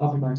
I'll be back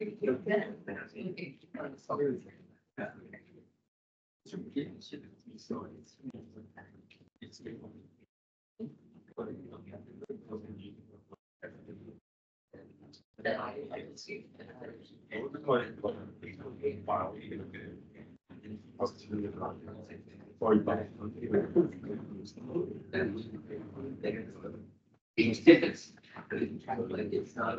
These tickets, it's not.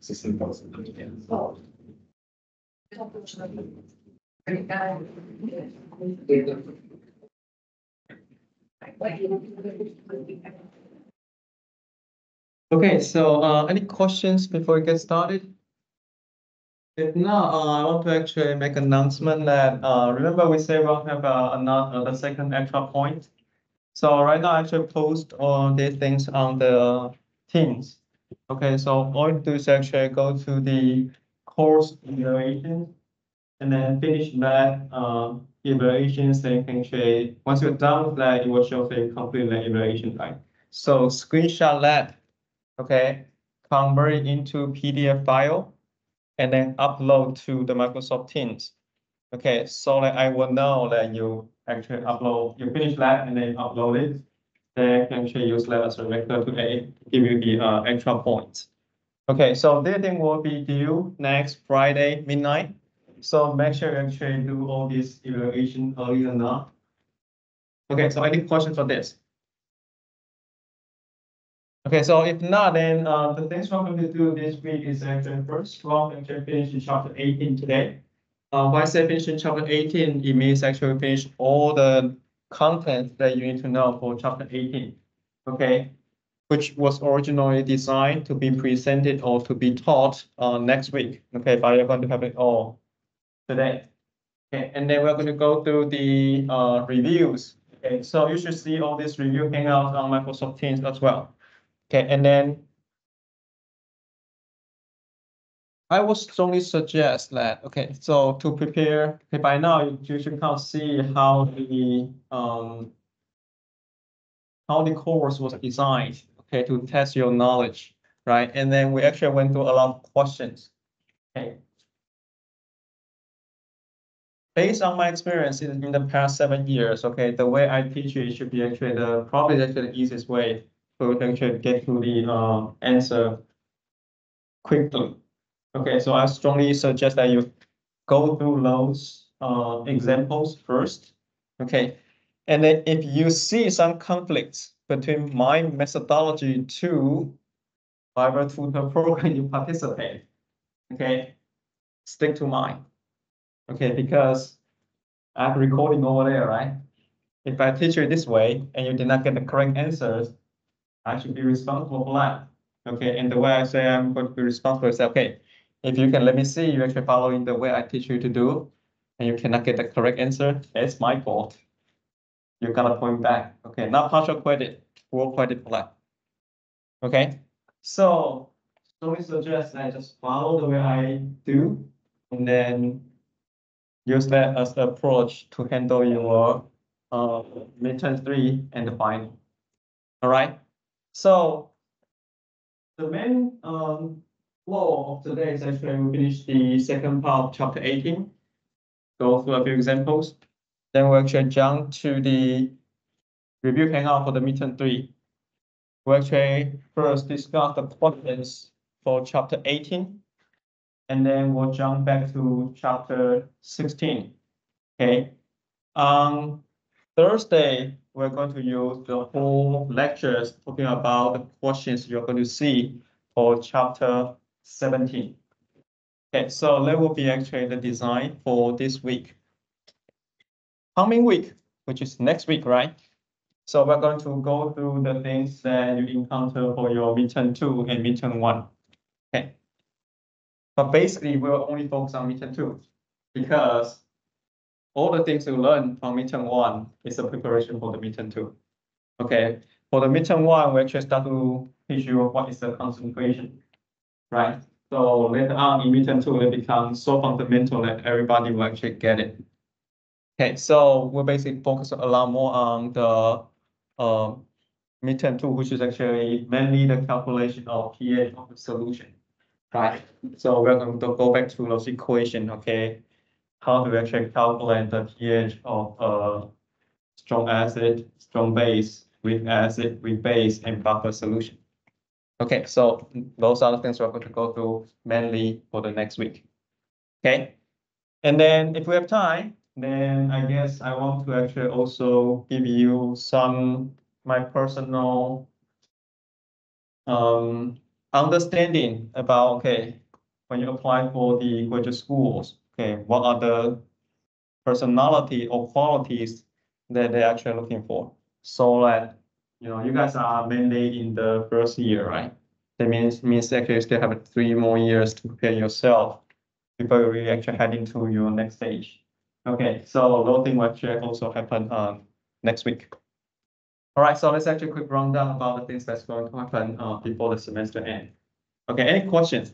Sixteen thousand. Okay, so uh, any questions before we get started? If not, uh, I want to actually make announcement that, uh, remember we say we'll have uh, another, the second extra point. So right now, I actually post all these things on the Teams. Okay, so all you do is actually go to the course evaluation. And then finish that, uh, evaluations, then you can actually, once you're done with that, it will show the complete evaluation time. So screenshot that okay, convert it into PDF file, and then upload to the Microsoft Teams. Okay, so that I will know that you actually upload, you finish that and then upload it. Then can actually use that as a vector to a, give you the uh, extra points. Okay, so this thing will be due next Friday midnight. So make sure you actually do all this evaluation early enough. Okay, so any questions for this? Okay, so if not, then uh, the things we're going to do this week is actually first, going to finish in chapter eighteen today. Uh, I say finish in chapter eighteen, it means actually finish all the content that you need to know for chapter eighteen. Okay, which was originally designed to be presented or to be taught uh, next week. Okay, but you're going to have it all today. Okay, and then we're going to go through the uh, reviews. Okay, so you should see all these review hangouts on Microsoft Teams as well. Okay, and then I would strongly suggest that, okay, so to prepare, okay, by now you should kind of see how the, um, how the course was designed, okay, to test your knowledge, right? And then we actually went through a lot of questions, okay? Based on my experience in, in the past seven years, okay, the way I teach it should be actually the, probably actually the easiest way to actually get to the, uh, answer quickly. Okay, so I strongly suggest that you go through those uh examples first. Okay, and then if you see some conflicts between my methodology to Fiverr tutor program you participate, okay, stick to mine. Okay, because I have recording over there, right? If I teach you this way and you did not get the correct answers, I should be responsible for that. Okay, and the way I say I'm going to be responsible is, okay, if you can let me see you actually following the way I teach you to do, and you cannot get the correct answer, it's my fault. You gotta point back, okay, not partial credit, full credit that. Okay, so, so we suggest that just follow the way I do, and then use that as the approach to handle your uh midterm three and the final. All right, so the main um flow of today is actually we finish the second part of chapter eighteen. Go through a few examples, then we'll actually jump to the review hangout for the midterm three. We'll actually first discuss the questions for chapter eighteen. And then we'll jump back to chapter sixteen. Okay, on Thursday, we're going to use the whole lectures talking about the questions you're going to see for chapter seventeen. Okay, so that will be actually the design for this week. Coming week, which is next week, right? So we're going to go through the things that you encounter for your midterm two and midterm one. Okay. But basically, we'll only focus on midterm two because all the things you learn from midterm one is a preparation for the midterm two. Okay, for the midterm one, we actually start to teach you what is the concentration, right? So later on in midterm two, it becomes so fundamental that everybody will actually get it. Okay, so we'll basically focus a lot more on the um midterm two, which is actually mainly the calculation of pH of the solution. Right, so we're going to go back to those equation, okay? How do we actually calculate the pH of a strong acid, strong base, weak acid, weak base, and buffer solution. Okay, so those are the things we're going to go through mainly for the next week. Okay, and then if we have time, then I guess I want to actually also give you some my personal um understanding about okay when you apply for the graduate schools, okay, what are the personality or qualities that they're actually looking for? So that you know, you guys are mainly in the first year, right? That means means actually you still have three more years to prepare yourself before you really actually head into your next stage. Okay, so things will actually also happen um next week. All right, so let's actually quick rundown about the things that's going to happen uh before the semester end. Okay, any questions?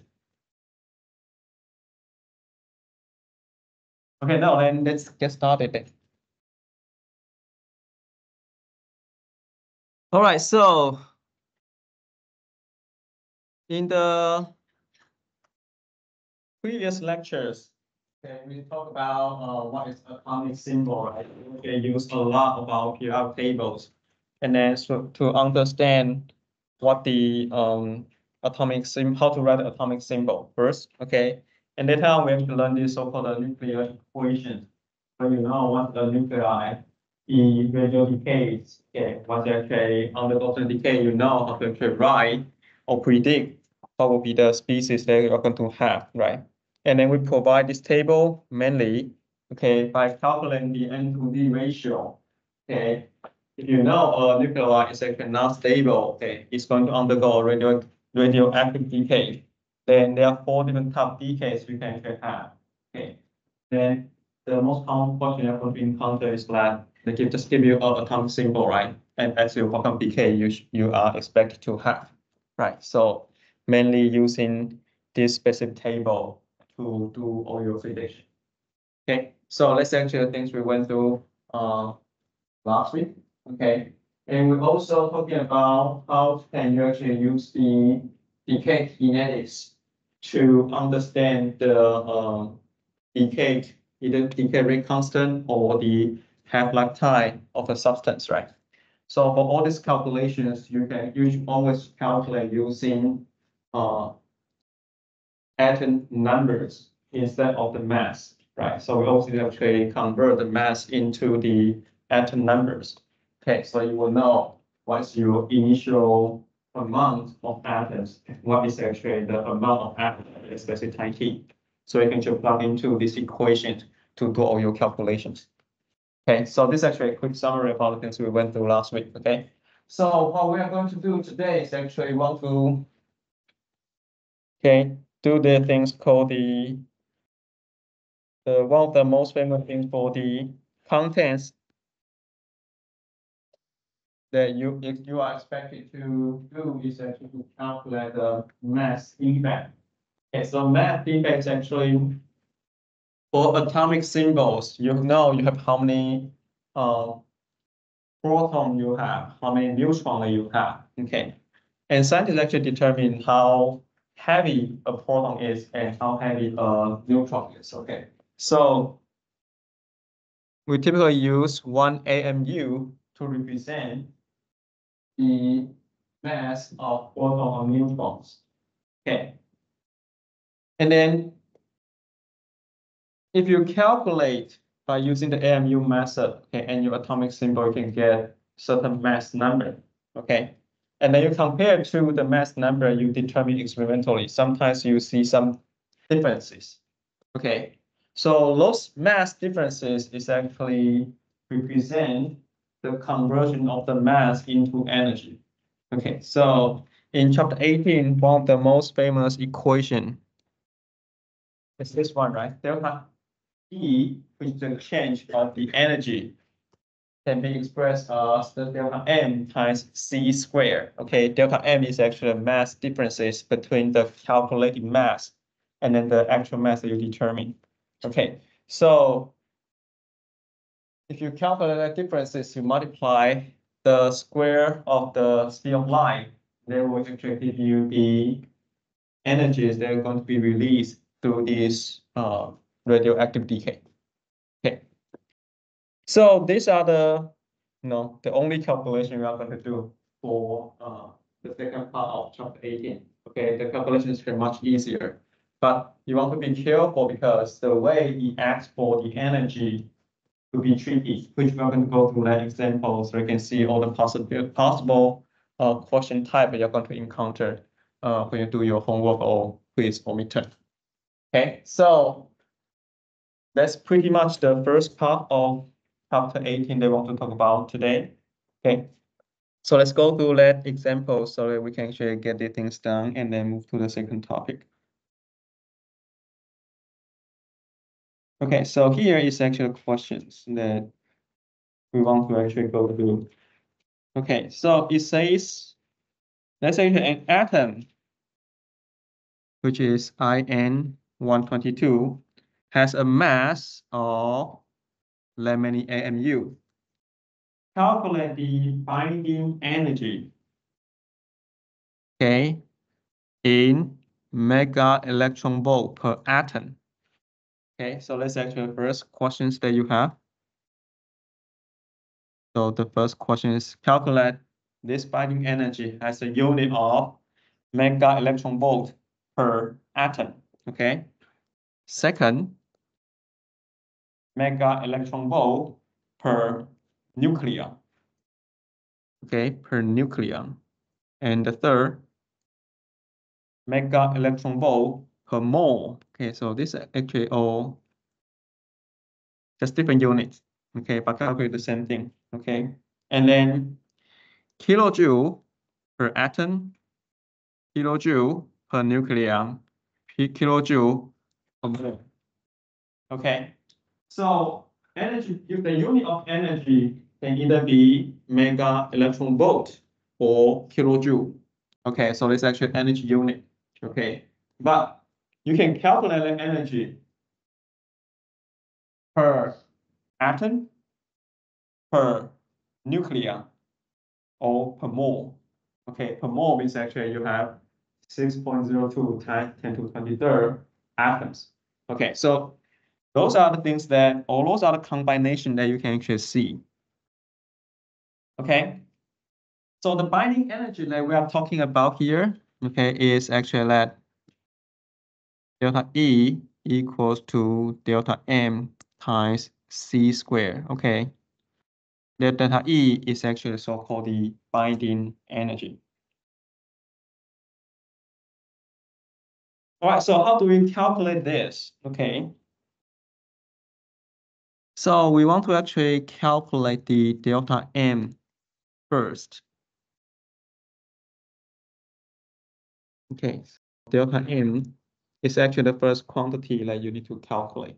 Okay, now then let's get started All right, so in the previous lectures, okay, we talked about uh, what is atomic symbol, right? We use a lot about PR tables. And then so to understand what the um atomic sim, how to write the atomic symbol first, okay? And later on, we have to learn this so-called nuclear equation. So you know what the nuclei in gradual decays, okay, once you actually undergoes the decay, you know how to actually write or predict what will be the species that you're going to have, right? And then we provide this table mainly, okay, by calculating the N to P ratio, okay, if you know a nuclei is actually not stable, okay, it's going to undergo radio radioactive decay. Then there are four different type of decays you can actually have. Okay. Then the most common question you're going to encounter is that they give just give you a atomic symbol, right? And as you quantum decay, you you are expected to have, right? So mainly using this specific table to do all your prediction. Okay, so let's actually things we went through uh last week. Okay, and we're also talking about how can you actually use the decay kinetics to understand the um decay, either decay rate constant or the half-life time of a substance, right? So for all these calculations, you can you always calculate using uh atom numbers instead of the mass, right? So we also actually convert the mass into the atom numbers. Okay, so you will know what's your initial amount of atoms, what is actually the amount of atoms at a specific time t. So you can just plug into this equation to do all your calculations. Okay, so this is actually a quick summary of all the things we went through last week, okay? So what we are going to do today is actually want to okay, do the things called the the one of the most famous things for the contents that you if you are expected to do is actually to calculate the mass defect. Okay, so mass defect is actually for atomic symbols, you know you have how many uh proton you have, how many neutron you have, okay? And scientists actually determine how heavy a proton is and how heavy a neutron is, okay? So we typically use one AMU to represent the mass of proton or neutrons. Okay. And then if you calculate by using the AMU method, okay, and your atomic symbol, you can get certain mass number, okay? And then you compare to the mass number you determine experimentally. Sometimes you see some differences, okay? So those mass differences is actually represent the conversion of the mass into energy. Okay, so in chapter 18, one of the most famous equation is this one, right? Delta E, which is the change of the energy, can be expressed as the delta M times C squared. Okay, delta M is actually the mass differences between the calculated mass and then the actual mass that you determine. Okay, so if you calculate the differences, you multiply the square of the speed of light, they will actually give you the energies that are going to be released through this uh, radioactive decay. Okay. So these are the, you know, the only calculation we are going to do for uh, the second part of chapter 18. Okay, the calculation is much easier. But you want to be careful because the way it acts for the energy to be tricky, which we're going to go through that example so you can see all the possible possible uh, question type that you're going to encounter uh, when you do your homework or quiz or midterm. Okay, so that's pretty much the first part of chapter 18 they want to talk about today. Okay, so let's go through that example so that we can actually get the things done and then move to the second topic. Okay, so here is actually questions that we want to actually go through. Okay, so it says, let's say an atom, which is IN one twenty-two, has a mass of let many AMU. Calculate the binding energy. Okay, in mega electron volt per atom. Okay, so let's actually first questions that you have. So the first question is calculate this binding energy as a unit of mega electron volt per atom. Okay. Second, mega electron volt per nucleon. Okay, per nucleon. And the third, mega electron volt per mole. Okay, so this is actually all just different units. Okay, but calculate the same thing. Okay, And then kilojoule per atom, kilojoule per nucleon, p- kilojoule per mole. Okay, so energy, if the unit of energy can either be mega electron volt or kilojoule. Okay, so it's actually energy unit. Okay, but you can calculate the energy per atom, per nucleon, or per mole. Okay, per mole means actually you have six point zero two times ten to twenty-third atoms. Okay, so those are the things that, or those are the combination that you can actually see. Okay, so the binding energy that we are talking about here, okay, is actually that delta E equals to delta M times C squared, okay? The delta E is actually so-called the binding energy. All right, so how do we calculate this? Okay. So we want to actually calculate the delta M first. Okay, delta M is actually the first quantity that you need to calculate.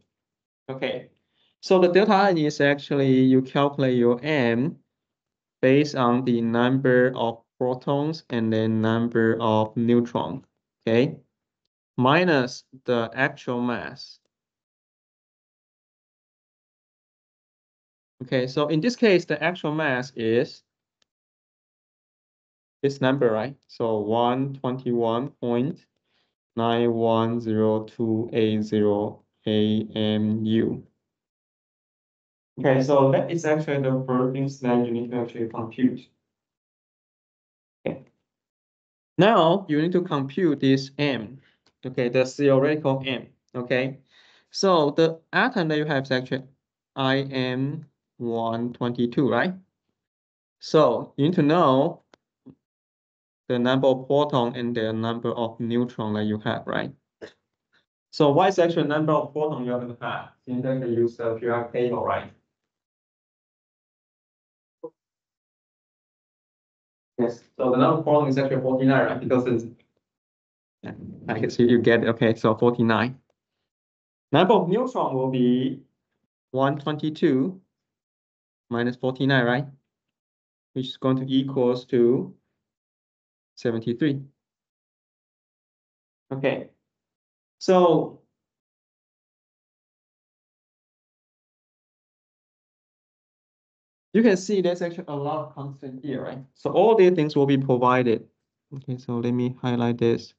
Okay, so the delta n is actually you calculate your m based on the number of protons and then number of neutrons. Okay, minus the actual mass. Okay, so in this case, the actual mass is this number, right? So one twenty-one point nine one zero two eight zero AMU. Okay, so that is actually the first things that you need to actually compute. Okay. Now you need to compute this M, okay, the theoretical M, okay? So the atom that you have is actually IN one twenty-two, right? So you need to know the number of proton and the number of neutron that you have, right? So what is actually number of proton you are going to have? You can use the periodic table, right? Yes, so the number of proton is actually forty-nine, right? Because it's I guess you, you get it. Okay, so forty-nine. Number of neutron will be one twenty-two minus forty-nine, right? Which is going to equals to seventy-three. Okay, so you can see there's actually a lot of constant here, right? So all these things will be provided. Okay, so let me highlight this.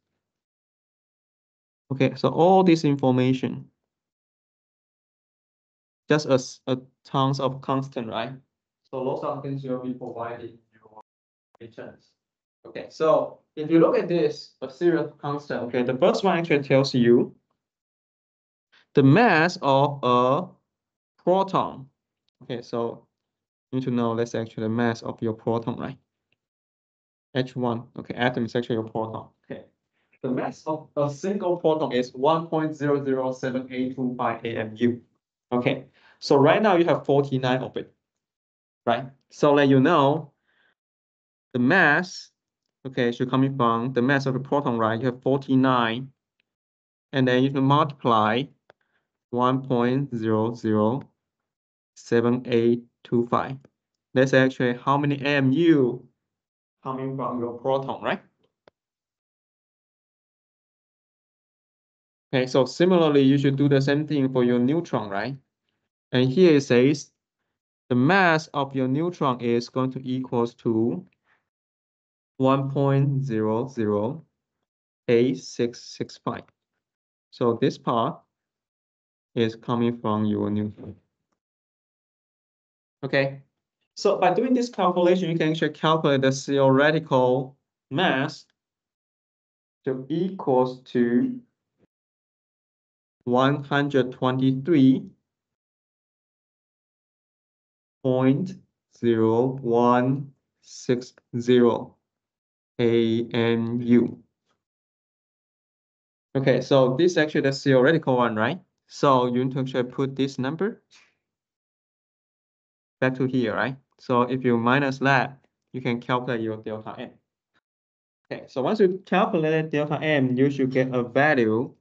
Okay, so all this information. Just as a tons of constant, right? So lots of things you'll be provided in your returns. Okay, so if you look at this, a series of constant, okay, the first one actually tells you the mass of a proton. Okay, so you need to know that's actually the mass of your proton, right? H1, okay, atom is actually your proton. Okay, the mass of a single proton is one point zero zero seven eight two five AMU. Okay, so right now you have forty-nine of it, right? So let you know the mass Okay, so coming from the mass of the proton, right? You have 49. And then you can multiply 1.007825. That's actually how many AMU coming from your proton, right? Okay, so similarly, you should do the same thing for your neutron, right? And here it says the mass of your neutron is going to equals to one point zero zero eight six six five. So this part is coming from your neutron. Okay, so by doing this calculation, you can actually calculate the theoretical mass to equals to one hundred twenty-three point zero one six zero. AMU. Okay, so this is actually the theoretical one, right? So you need to actually put this number back to here, right? So if you minus that, you can calculate your delta M. Okay, so once you calculate delta M, you should get a value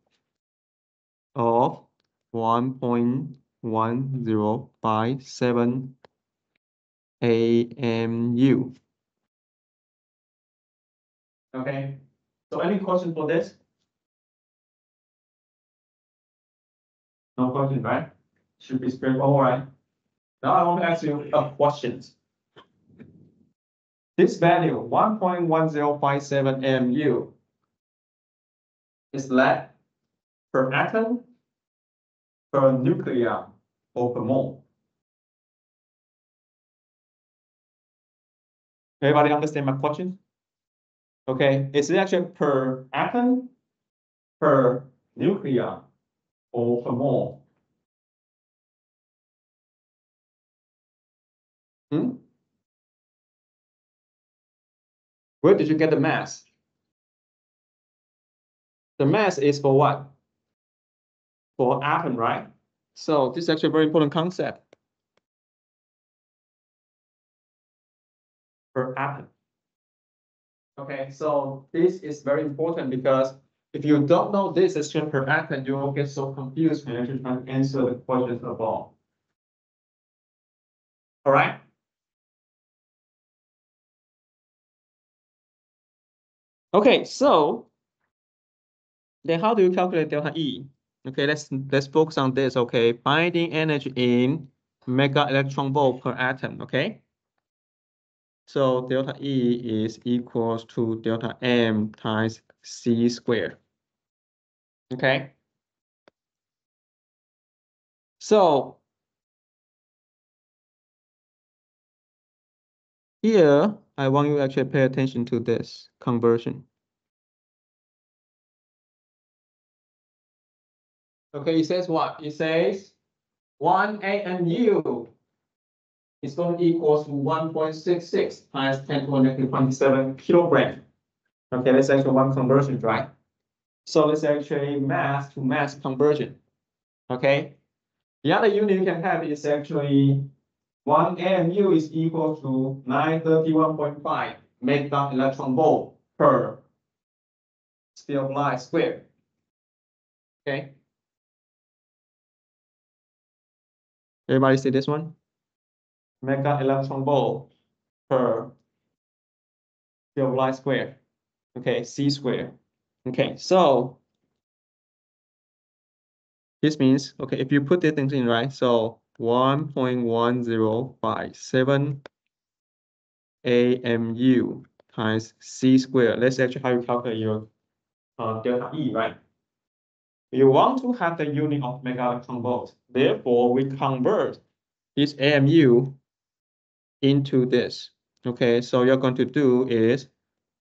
of one point one zero five seven AMU. Okay, so any question for this? No question, right? Should be straightforward, right? Now I want to ask you a question. This value, one point one zero five seven MU. Is that per atom, per nuclear, or per mole? Everybody understand my question? Okay, is it actually per atom, per nuclear, or per mole? Hmm? Where did you get the mass? The mass is for what? For atom, right? So this is actually a very important concept. Per atom. Okay, so this is very important because if you don't know this expression per atom, you will get so confused when you're trying to answer the questions above. All right? Okay, so then how do you calculate delta E? Okay, let's let's focus on this. Okay, binding energy in mega electron volt per atom. Okay. So delta E is equals to delta M times C squared. Okay. So here, I want you to actually pay attention to this conversion. Okay, it says what? It says one AMU is going to equals to one point six six times ten to the negative twenty-seven kilogram. Okay, that's actually one conversion, right? So let's actually mass to mass conversion. Okay, the other unit you can have is actually one AMU is equal to nine thirty-one point five mega electron volt per speed of light squared. Okay. Everybody see this one? Mega electron volt per speed of light square. Okay, c square. Okay, so this means, okay, if you put the things in, right? So one point one zero five seven AMU times C squared. Let's actually how you calculate your uh, delta E, right? You want to have the unit of mega electron volt. Therefore, we convert this AMU into this. Okay, so you're going to do is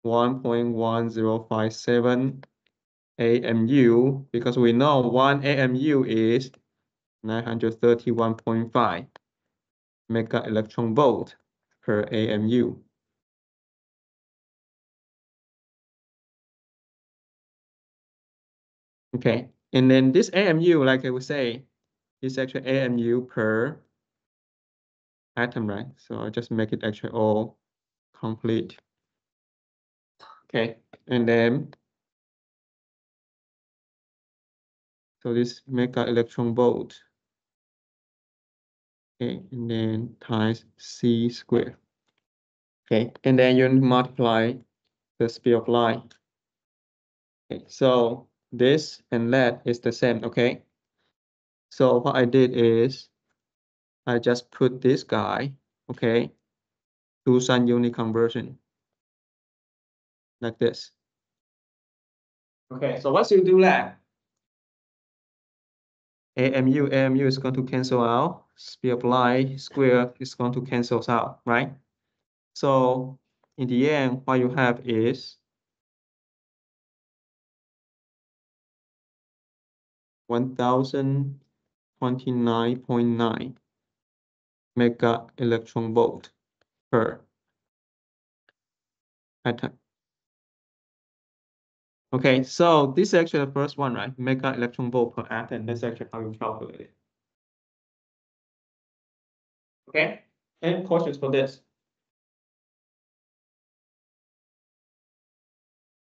one point one zero five seven AMU because we know one AMU is nine hundred thirty-one point five mega electron volt per AMU. Okay, and then this AMU, like I would say, is actually AMU per atom, right? So I just make it actually all complete. Okay, and then so this mega electron volt. Okay, and then times C squared. Okay, and then you multiply the speed of light. Okay, so this and that is the same, okay? So what I did is I just put this guy, okay, to some unit conversion like this. Okay, so once you do that, AMU, AMU is going to cancel out, speed of light square is going to cancel out, right? So in the end, what you have is one thousand twenty-nine point nine mega electron volt per atom. Okay, so this is actually the first one, right? Mega electron volt per atom. That's actually how you calculate it. Okay, Any questions for this?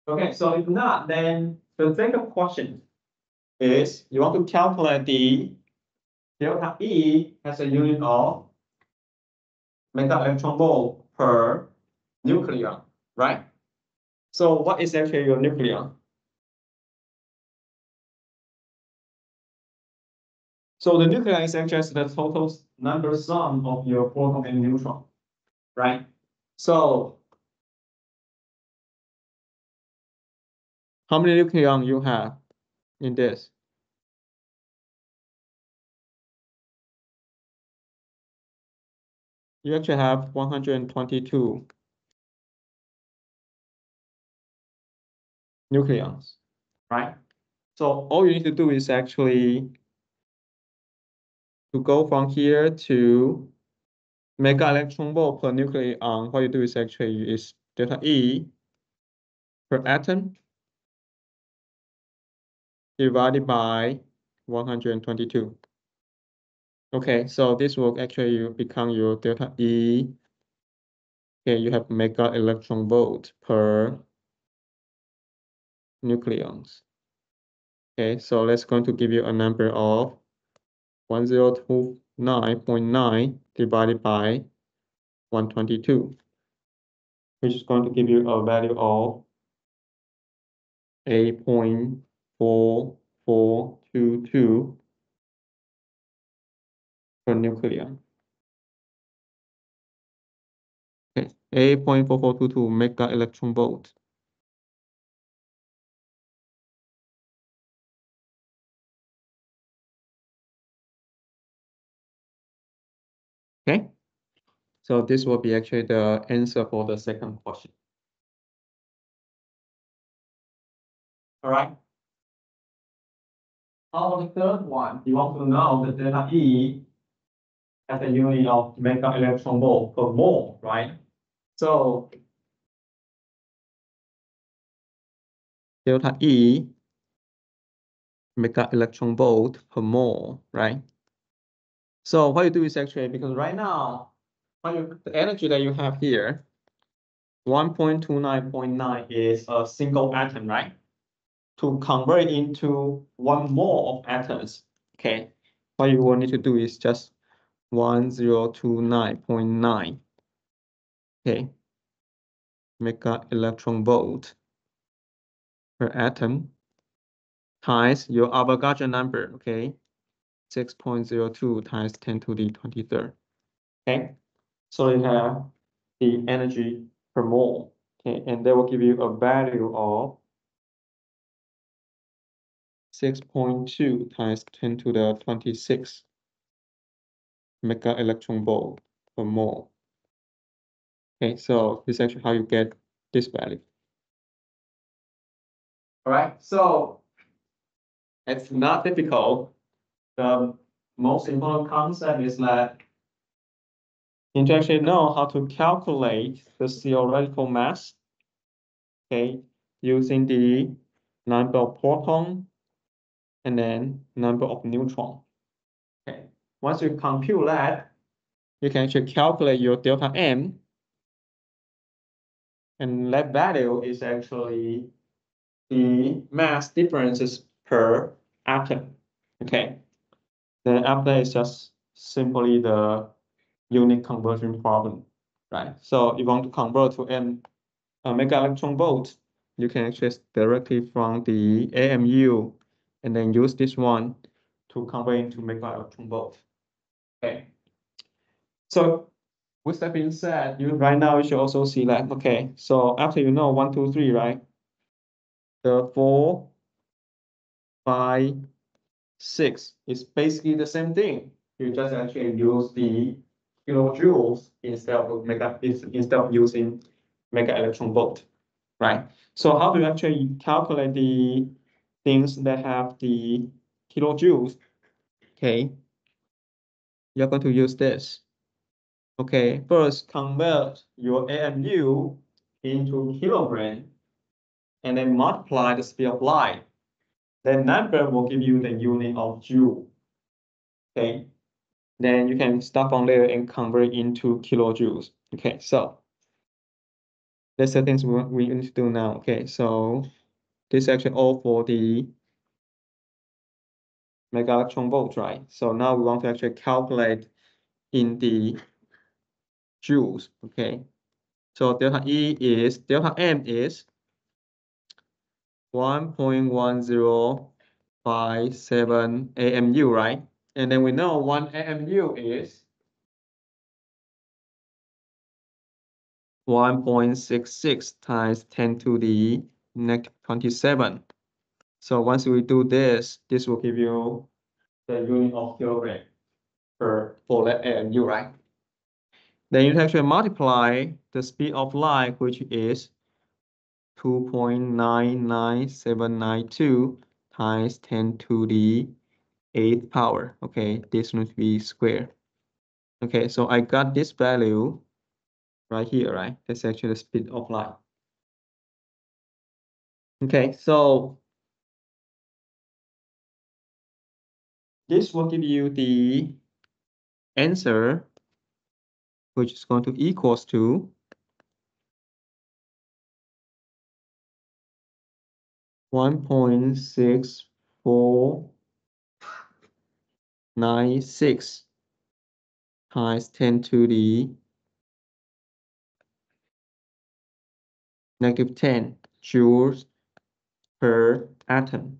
Okay, so if not, then the second question is you want to calculate the delta E as a unit of mega electron volt per nucleon, right? So what is actually your nucleon? So the nucleon is actually the total number sum of your proton and neutron, right? So how many nucleon you have in this? You actually have one hundred and twenty-two nucleons, right? So all you need to do is actually to go from here to mega electron volt per nucleon, what you do is actually is delta E per atom divided by one hundred and twenty-two. Okay, so this will actually become your delta E. Okay, you have mega electron volt per nucleons. Okay, so let's going to give you a number of one zero two nine point nine divided by one twenty-two, which is going to give you a value of eight point four four two two per nucleon. Okay, eight point four four two two mega electron volt. Okay, so this will be actually the answer for the second question. All right. About the third one? You want to know the delta E as a unit of mega electron volt per mole, right? So delta E mega electron volt per mole, right? So what you do is actually because right now, you, the energy that you have here, one point two nine point nine is a single atom, right? To convert into one mole of atoms, okay? What you will need to do is just one zero two nine point nine. Okay. Mega electron volt per atom times your Avogadro number, okay? Six point zero two times ten to the twenty-third. Okay, so you have the energy per mole, okay, and they will give you a value of six point two times ten to the twenty-six mega electron volt per mole. Okay, so this is actually how you get this value. All right, so it's not difficult. The most important concept is that you actually know how to calculate the theoretical mass. Okay, using the number of proton and then number of neutron. Okay, once you compute that, you can actually calculate your delta M. And that value is actually the mass differences per atom. Okay, then after is just simply the unit conversion problem, right? So if you want to convert to uh, mega electron volt, you can access directly from the AMU and then use this one to convert into mega electron volt. Okay. So with that being said, you right now you should also see that, okay, so after you know one, two, three, right? The four, five, six is basically the same thing. You just actually use the kilojoules instead of mega, instead of using mega electron volt, right? So how do you actually calculate the things that have the kilojoules? Okay, you're going to use this. Okay, first convert your AMU into kilogram and then multiply the speed of light. That number will give you the unit of joule. Okay, then you can start from there and convert into kilojoules. Okay, so that's the things we, we need to do now. Okay, so this is actually all for the mega electron volt, right? So now we want to actually calculate in the joules. Okay, so delta E is delta M is one point one zero five seven AMU, right? And then we know one AMU is one point six six times ten to the negative twenty-seven. So once we do this, this will give you the unit of kilogram per for that AMU, right? Then you actually multiply the speed of light, which is two point nine nine seven nine two times ten to the eighth power. Okay, this to be square. Okay, so I got this value right here, right? That's actually the speed of light. Okay, so this will give you the answer, which is going to equals to one point six four nine six times ten to the negative ten. Joules per atom.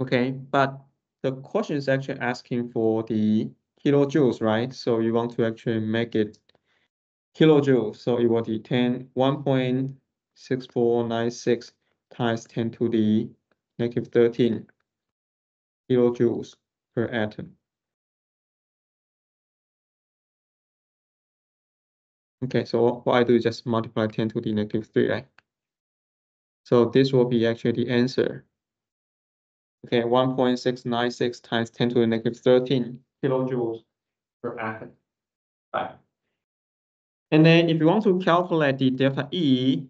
Okay, but the question is actually asking for the kilojoules, right? So you want to actually make it kilojoules. So it will be 10, 1.6496 times 10 to the negative 13 kilojoules per atom. Okay, so what I do is just multiply 10 to the negative 3, right? So this will be actually the answer. Okay, 1.696 times 10 to the negative 13 kilojoules per atom. Right. And then if you want to calculate the delta E,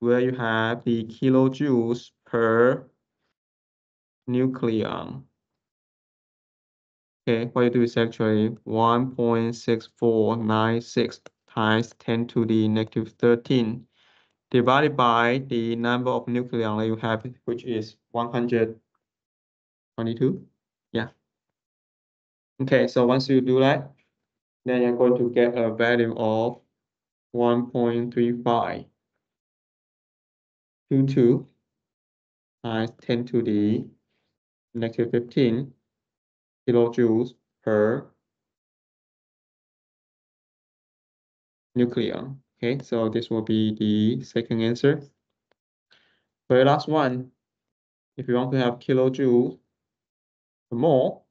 where you have the kilojoules per nucleon. Okay, what you do is actually 1.6496 times 10 to the negative 13 divided by the number of that you have, which is 122. Yeah. Okay, so once you do that, then you're going to get a value of 1.35 22 times 10 to the negative 15 kilojoules per nucleon. Okay, so this will be the second answer. Very last one, if you want to have kilojoules per mole,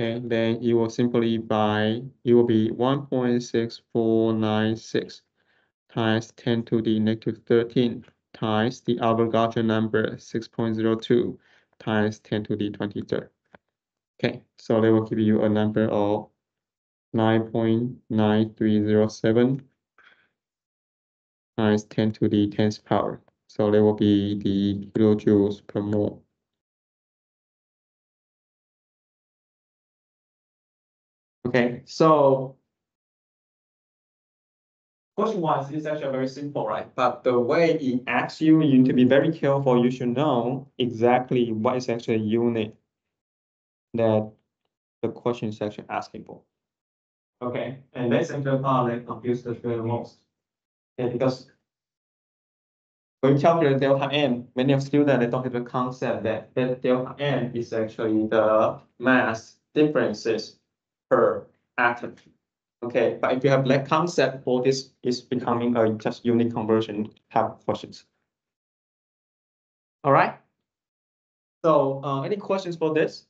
okay, then you will simply by, it will be 1.6496 times 10 to the negative 13 times the Avogadro number 6.02 times 10 to the 23rd. Okay, so they will give you a number of 9.9307 times 10 to the 10th power. So that will be the kilojoules per mole. Okay, so question one is actually very simple, right? But the way it asks you, you need to be very careful. You should know exactly what is actually unit that the question is actually asking for. Okay, and that's actually the part that confuses the most. Okay, because when you calculate delta M, many of students they don't have the concept that, that delta M is actually the mass differences per atom. Okay, but if you have that concept all this, is becoming a just unit conversion type of questions. All right. So, uh, any questions for this?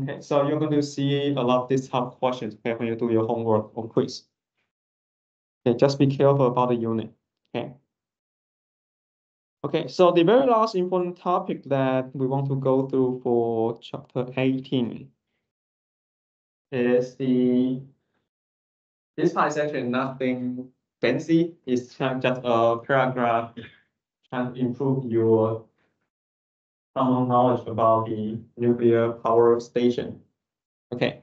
Okay, so you're going to see a lot of these type questions okay, when you do your homework or quiz. Okay, just be careful about the unit. Okay. Okay, so the very last important topic that we want to go through for chapter 18 is the this part is actually nothing fancy. It's just a paragraph to improve your common knowledge about the nuclear power station. Okay,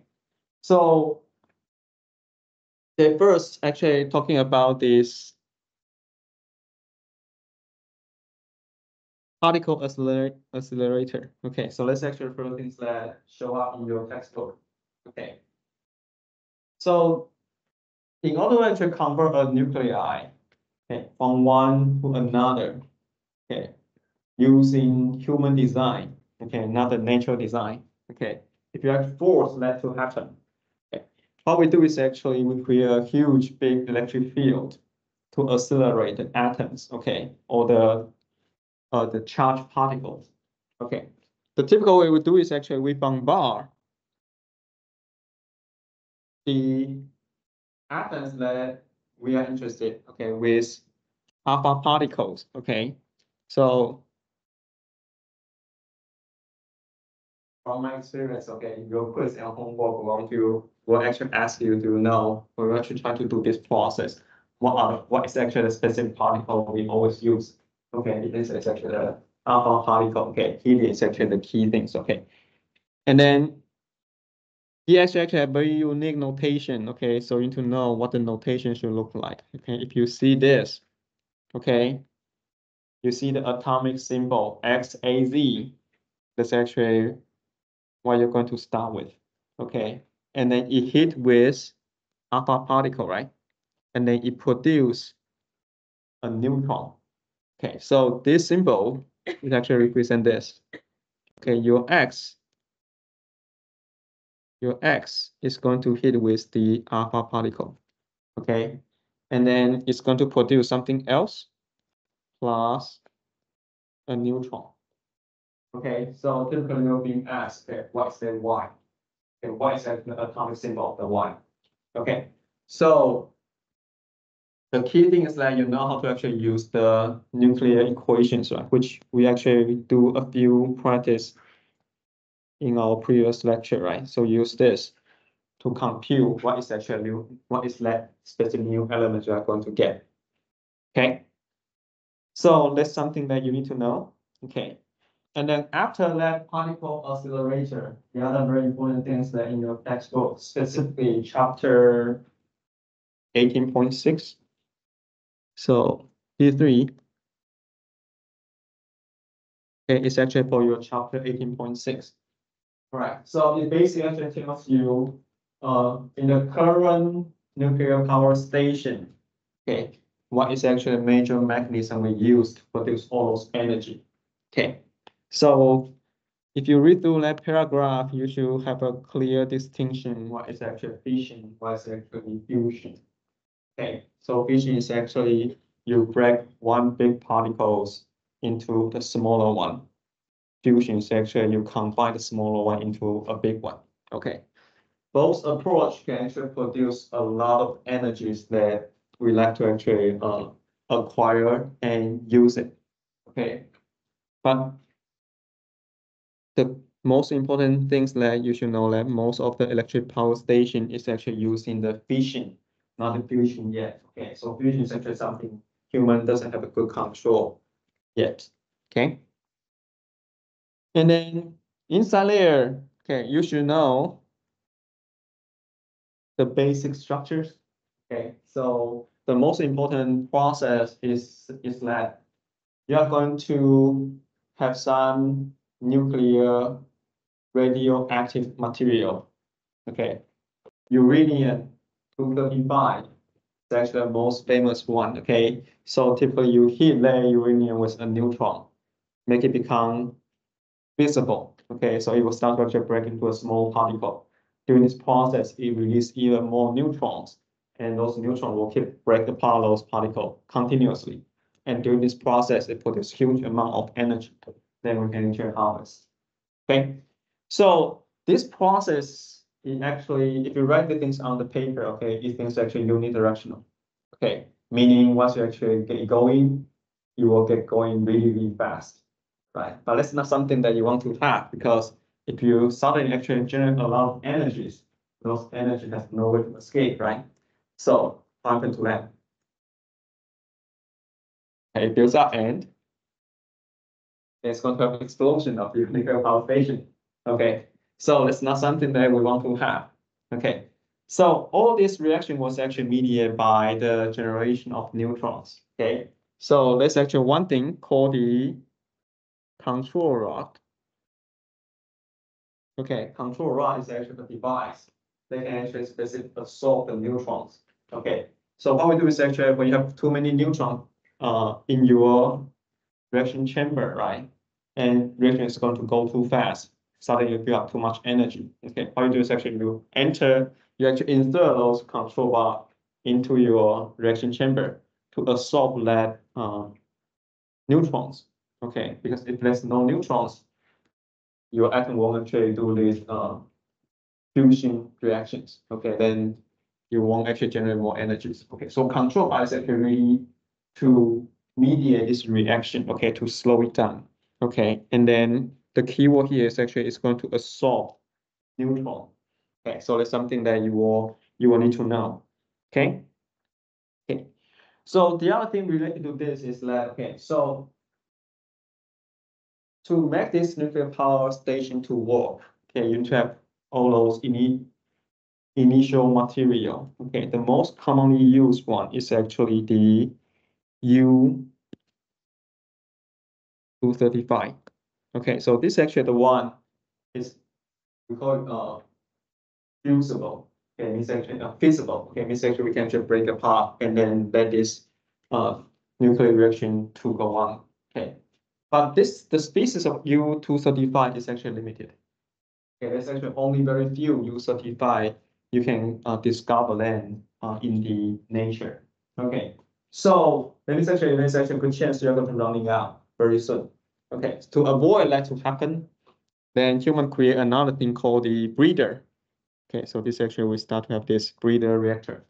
so they first actually talking about this particle accelerator, accelerator. Okay, so let's actually refer things that show up in your textbook. Okay. So in order to convert a nuclei okay, from one to another, okay, using human design, okay, not the natural design, okay, if you actually force that to happen, okay, what we do is actually we create a huge big electric field to accelerate the atoms, okay, or the uh, the charged particles. Okay, the typical way we do is actually we bombard the atoms that we are interested, okay, with alpha particles, okay? So from my experience, okay, your quiz and homework will to will actually ask you to know, we're actually trying to do this process. What are what is actually the specific particle we always use? Okay, this is actually the alpha particle, okay, helium is actually the key things, okay? And then he actually have very unique notation, okay? So you need to know what the notation should look like, okay? If you see this, okay? You see the atomic symbol XAZ, that's actually what you're going to start with, okay? And then it hit with alpha particle, right? And then it produce a neutron. Okay, so this symbol is actually represent this. Okay, your X your X is going to hit with the alpha particle, okay? And then it's going to produce something else plus a neutron. Okay, so typically you're being asked, okay, what's the Y? Okay, what is the atomic symbol of the Y? Okay, so the key thing is that you know how to actually use the nuclear equations, right? Which we actually do a few practice in our previous lecture, right? So use this to compute what is actually new, what is that specific new element you are going to get. Okay. So that's something that you need to know. Okay. And then after that particle accelerator, the other very important things that in your textbook, specifically chapter 18.6. So P3. Okay, it's actually for your chapter 18.6. Right, so it basically actually tells you, uh, in the current nuclear power station, okay, what is actually a major mechanism we to produce all those energy. Okay, so if you read through that paragraph, you should have a clear distinction what is actually fission, what is actually fusion. Okay, so fission is actually you break one big particles into the smaller one fusion is actually you combine the smaller one into a big one. Okay. Both approach can actually produce a lot of energies that we like to actually uh, acquire and use it. Okay. But the most important things that you should know that most of the electric power station is actually using the fission, not the fusion yet. Okay, so fusion is actually something human doesn't have a good control yet. Okay. And then inside layer, okay, you should know the basic structures. Okay, so the most important process is, is that you are going to have some nuclear radioactive material. Okay, uranium 235 is actually the most famous one. Okay, so typically you hit that uranium with a neutron, make it become visible. Okay, so it will start to actually break into a small particle. During this process, it releases even more neutrons, and those neutrons will keep break apart those particles continuously. And during this process, it produces huge amount of energy. Then we can actually harvest. Okay, so this process is actually, if you write the things on the paper, okay, it is actually unidirectional. Okay, meaning once you actually get going, you will get going really, really fast right? But that's not something that you want to have because if you suddenly actually generate a lot of energies, those energy has nowhere to escape, right? So what happened to that? It builds up and It's going to have explosion of nuclear power station. Okay, so it's not something that we want to have. Okay, so all this reaction was actually mediated by the generation of neutrons. Okay, so there's actually one thing called the control rod. Okay, control rod is actually the device that can actually specifically absorb the neutrons. Okay, so what we do is actually when you have too many neutrons uh, in your reaction chamber, right? And reaction is going to go too fast. Suddenly you build up too much energy. Okay, what you do is actually you enter, you actually insert those control rod into your reaction chamber to absorb that uh, neutrons. Okay, because if there's no neutrons, your atom won't actually do these uh, fusion reactions. Okay, then you won't actually generate more energies. Okay, so control rod is actually to mediate this reaction. Okay, to slow it down. Okay, and then the key word here is actually it's going to absorb neutron. Okay, so that's something that you will you will need to know. Okay. Okay. So the other thing related to this is that okay, so to make this nuclear power station to work, okay, you need to have all those ini initial material. Okay, the most commonly used one is actually the U two thirty-five. Okay, so this actually the one is we call it uh fusible. Okay, means actually uh, feasible. Okay, means actually we can just break apart and then let this uh nuclear reaction to go on. Okay, but this the species of U two thirty-five is actually limited. Okay, there's actually only very few U thirty-five you can uh, discover them uh, in the nature. Okay, so a good chance you're going to running out very soon. Okay, to avoid that to happen, then human create another thing called the breeder. Okay, so this actually we start to have this breeder reactor.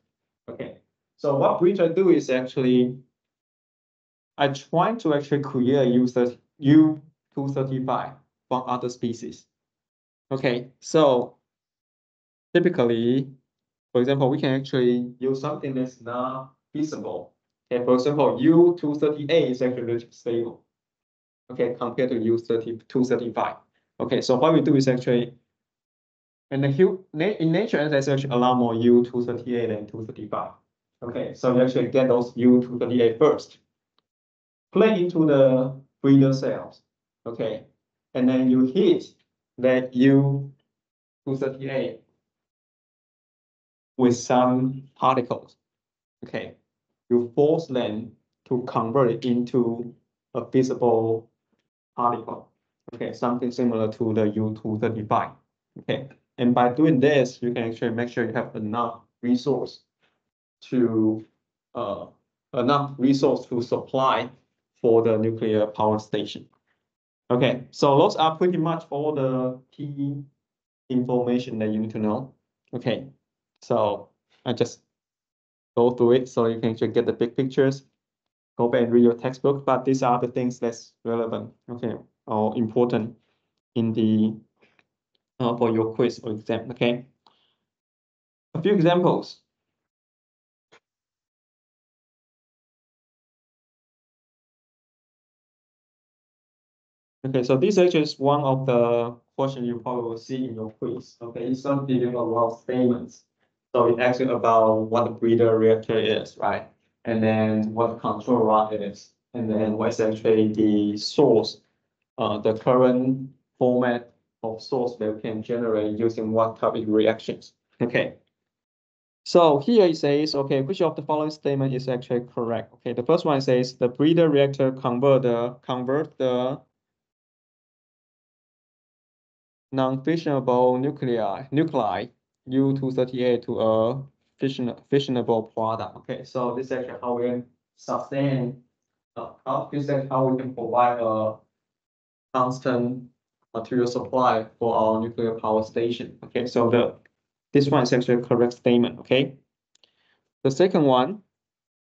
Okay, so what breeder do is actually I try to actually create U U two thirty five from other species. Okay, so typically, for example, we can actually use something that's not feasible. Okay, for example, U two thirty eight is actually stable okay, compared to U thirty, two thirty-five. Okay, so what we do is actually, and in nature, there's actually a lot more U two thirty-eight than two thirty-five. Okay, so you actually get those U two thirty-eight first. Play into the breeder cells, okay, and then you hit that U two thirty-eight with some particles. Okay, you force them to convert it into a visible particle. Okay, something similar to the U two thirty-five. Okay, and by doing this, you can actually make sure you have enough resource to uh enough resource to supply for the nuclear power station. Okay, so those are pretty much all the key information that you need to know. Okay, so I just go through it so you can get the big pictures go back and read your textbook, but these are the things that's relevant, okay, or important in the uh, for your quiz or exam, okay? A few examples. Okay, so this actually is one of the questions you probably will see in your quiz. Okay, it's not giving a lot of statements. So it's actually about what the breeder reactor is, right? and then what the control rod is, and then what's actually the source, uh, the current format of source that we can generate using what type of reactions. Okay. So here it says, okay, which of the following statement is actually correct? Okay, the first one says the breeder reactor convert the convert the non-fissionable nuclei nuclei U238 to a fission, fissionable product. Okay, so this is actually how we can sustain, uh, how, this is how we can provide a constant material supply for our nuclear power station. Okay, so the, this one is actually a correct statement, okay? The second one,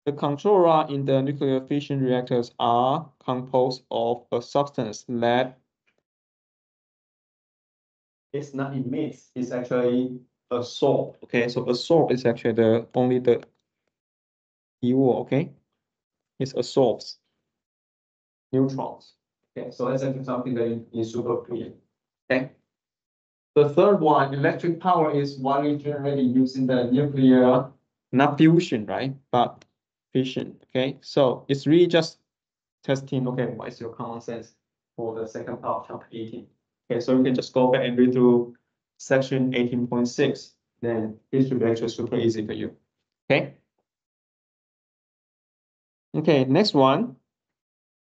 the control rod in the nuclear fission reactors are composed of a substance that is not emits, it's actually absorb. Okay, so a absorb is actually the only the keyword. Okay, it absorbs neutrons. Okay, so that's actually something that is super clear. Okay. The third one, electric power is widely generated using the nuclear, not fusion, right? But fission, okay? So it's really just testing, okay, what is your common sense for the second part of chapter eighteen? Okay, so you can just go back and read through section eighteen point six, then it should be actually super easy for you, okay? Okay, next one.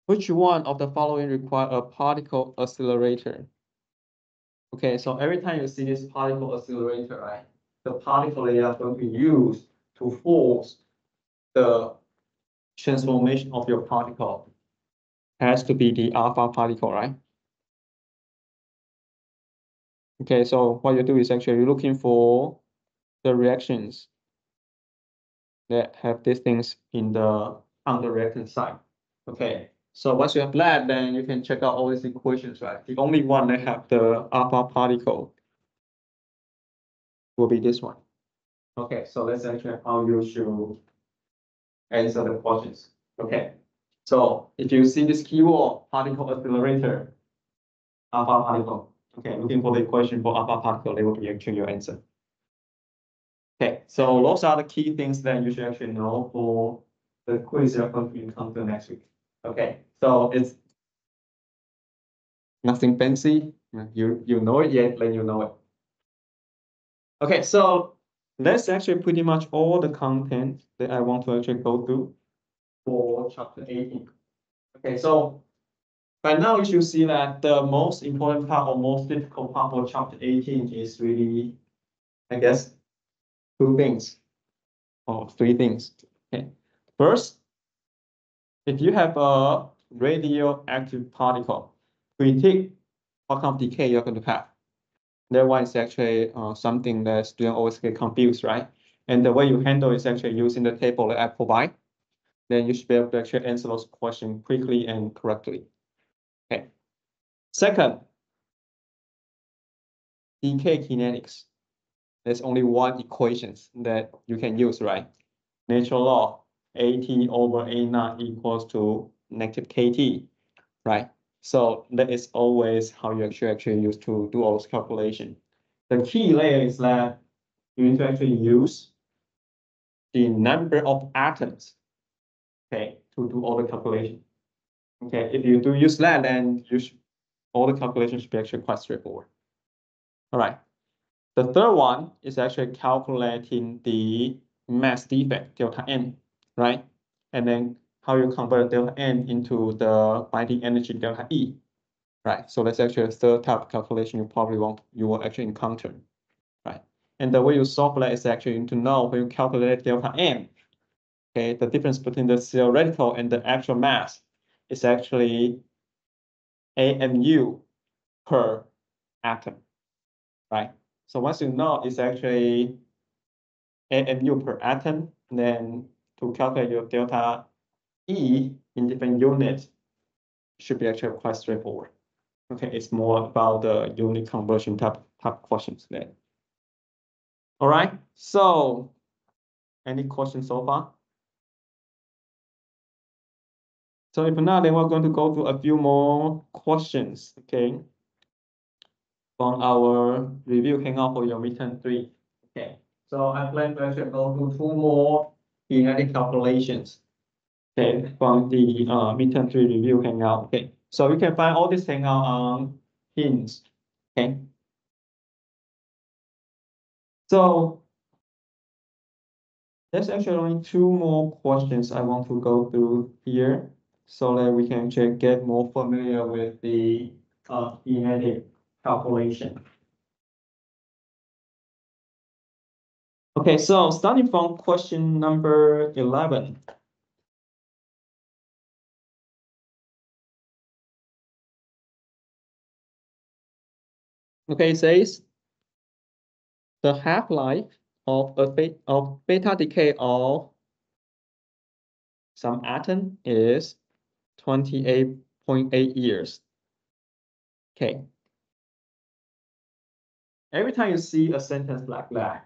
Which one of the following require a particle accelerator? Okay, so every time you see this particle accelerator, right? The particle they are going to use to force the transformation of your particle has to be the alpha particle, right? Okay, so what you do is actually you're looking for the reactions that have these things in the on the reactant side. Okay, so once you have that, then you can check out all these equations, right? The only one that have the alpha particle will be this one. Okay, so that's actually how you should answer the questions. Okay, so if you see this keyword particle accelerator, alpha particle, okay, looking for the equation for alpha particle, they will be actually your answer. Okay, so those are the key things that you should actually know for the quiz you're going to encounter next week. Okay, so it's nothing fancy. You you know it yet, then you know it. Okay, so that's actually pretty much all the content that I want to actually go through for chapter eighteen. Okay, so by now you should see that the most important part or most difficult part for chapter eighteen is really, I guess, two things or three things. Okay, first, if you have a radioactive particle, critique what kind of decay you're going to have. That one is actually uh, something that students always get confused, right? And the way you handle is actually using the table that I provide. Then you should be able to actually answer those questions quickly and correctly. Second, decay kinetics. There's only one equations that you can use, right? Natural log, AT over A naught equals to negative KT, right? So that is always how you actually actually use to do all this calculation. The key layer is that you need to actually use the number of atoms, okay, to do all the calculation. Okay, if you do use that, then you should, all the calculations should be actually quite straightforward. All right. The third one is actually calculating the mass defect delta M, right? And then how you convert delta M into the binding energy delta E. Right, so that's actually a third type of calculation you probably won't, you will actually encounter. Right, and the way you solve that is actually to know when you calculate delta M. Okay, the difference between the theoretical and the actual mass is actually AMU per atom. Right, so once you know it's actually AMU per atom, then to calculate your delta E in different units should be actually quite straightforward. Okay, it's more about the unit conversion type, type questions there. All right, so any questions so far? So if not, then we're going to go through a few more questions, okay? From our review hangout for your midterm three. Okay, so I plan to actually go through two more kinetic calculations. Okay, from the uh midterm three review hangout. Okay, so you can find all this hangout on Teams. Okay. So there's actually only two more questions I want to go through here so that we can actually get more familiar with the uh kinetic calculation. Okay, so starting from question number eleven. Okay, it says the half-life of a of beta decay of some atom is twenty-eight point eight years. Okay. Every time you see a sentence like that,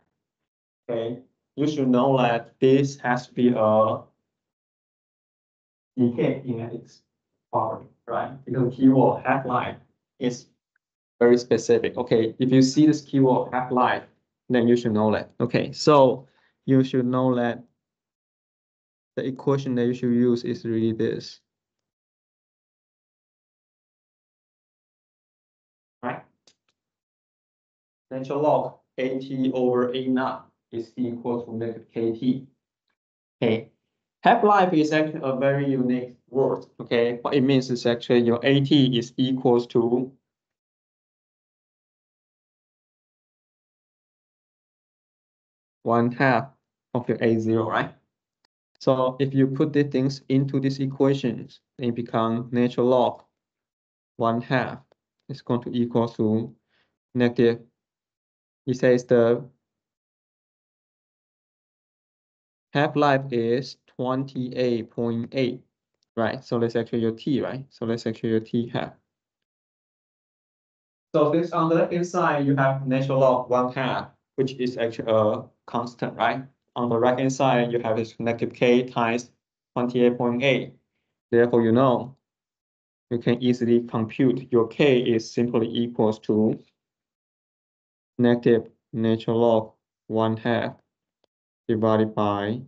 okay, you should know that this has to be a decay kinetics part, right? Because keyword half-life is very specific. Okay, if you see this keyword half-life, then you should know that. Okay, so you should know that the equation that you should use is really this. Natural log AT over A naught is equal to negative KT. Okay, half-life is actually a very unique word. Okay, what it means is actually your AT is equals to one half of your A zero, right? So if you put these things into these equations, they become natural log one half is going to equal to negative. It says the half-life is twenty-eight point eight, right? So that's actually your T, right? So that's actually your T half. So this on the left side, you have natural log one half, which is actually a constant, right? On the right hand side, you have this negative k times twenty-eight point eight. Therefore, you know, you can easily compute your k is simply equals to negative natural log one half divided by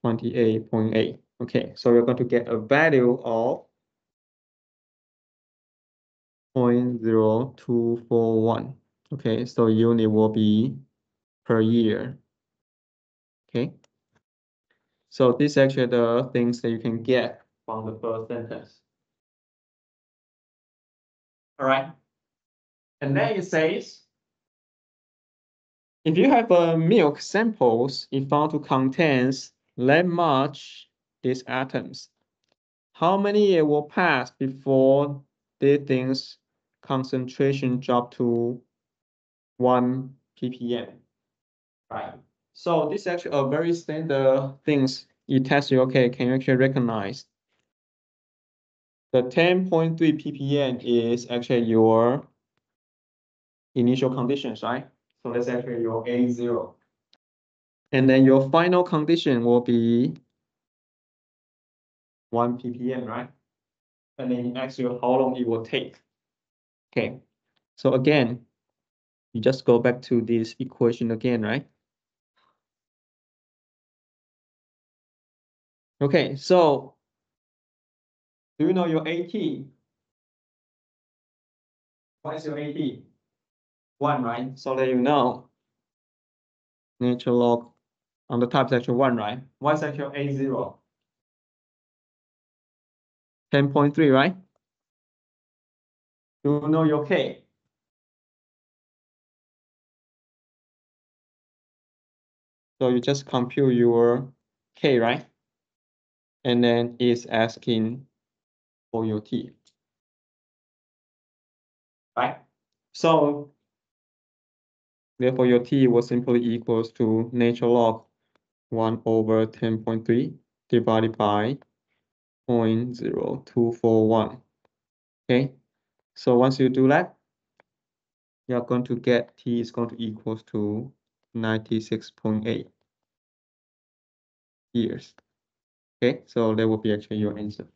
twenty-eight point eight. Okay, so we're going to get a value of 0.0241. Okay, so unit will be per year. Okay. So these actually the things that you can get from the first sentence. All right. And then it says, if you have a milk samples, it found to contains that much these atoms, how many years will pass before the things concentration drop to one ppm? Right. So this is actually a very standard things. You test you, okay, can you actually recognize? The ten point three ppm is actually your initial conditions, right? So that's actually your A zero. And then your final condition will be one ppm, right? And then it asks you how long it will take. Okay, so again, you just go back to this equation again, right? Okay, so do you know your AT? What is your AT? One, right? So that you know. Natural log on the top section one, right? Is actually A zero? Ten point three, right? Do you know your K? So you just compute your K, right? And then it's asking for your T. Right? So therefore your T was simply equals to natural log one over ten point three divided by 0.0241. Okay, so once you do that, you're going to get T is going to equals to 96.8 years. Okay, so that will be actually your answer.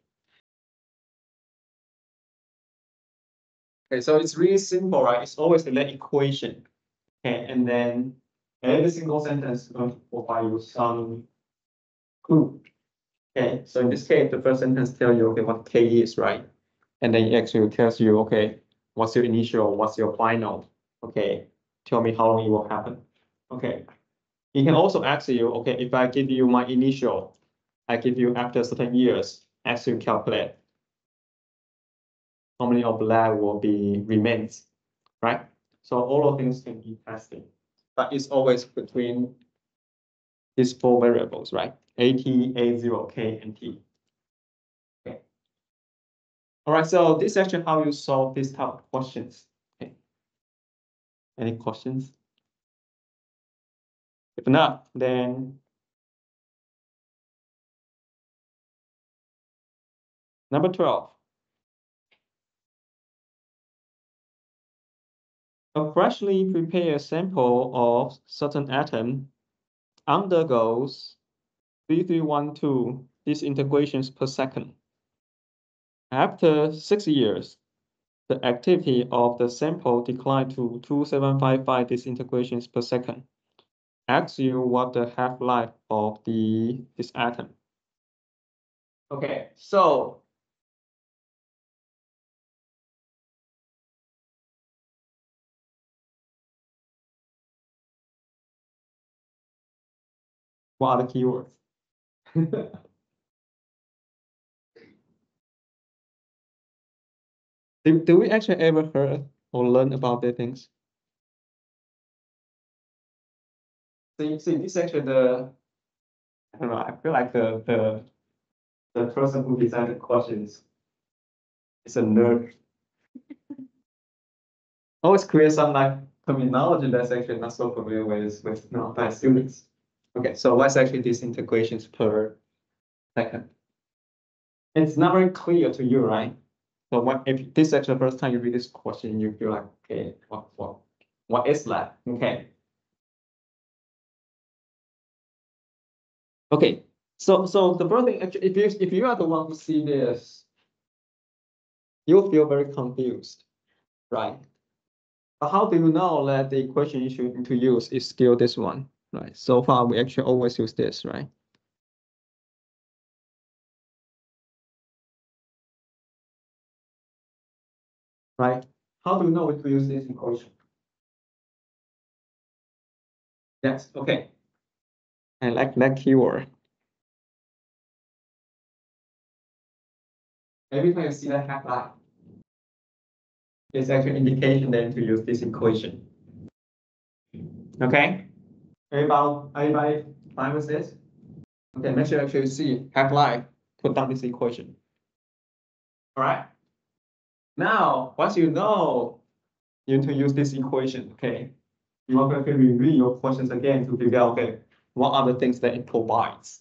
Okay, so it's really simple, right? It's always in that equation. Okay, and then every single sentence is going to provide you some clue. Okay, so in this case, the first sentence tell you, okay, what K is, right? And then it actually tells you, okay, what's your initial, what's your final? Okay, tell me how long it will happen. Okay, it can also ask you, okay, if I give you my initial, I give you after certain years, ask you calculate how many of that will be remains, right? So all of things can be tested, but it's always between these four variables, right? AT, A0, K, and T. Okay. All right, so this is actually how you solve this type of questions. Okay. Any questions? If not, then number 12. A freshly prepared sample of certain atom undergoes 3312 disintegrations per second. after six years, the activity of the sample declined to two seven five five disintegrations per second. Ask you what the half-life of the this atom. Okay, so what are the keywords? Do, do we actually ever heard or learn about the things? See, see, this actually the, I don't know, I feel like the, the, the person who designed the questions is a nerd. Always create some like terminology that's actually not so familiar with, with, no, by students. Okay, so what's actually disintegrations per second? It's not very clear to you, right? So what, if this is actually the first time you read this question, you feel like, okay, what, what, what is that? Okay. Okay, so, so the first thing, actually, if you, if you are the one who see this, you'll feel very confused, right? But how do you know that the equation you should to use is still this one, right? So far, we actually always use this, right? right? How do you know to use this equation? Yes, okay. I like that keyword. Every time you see that half-life, it's actually an indication then to use this equation. Okay? Everybody, everybody fine with this? Okay, make sure you actually see half-life, put down this equation. All right? Now, once you know, you need to use this equation, okay? You are going to review your questions again to figure out, okay, what are the things that it provides?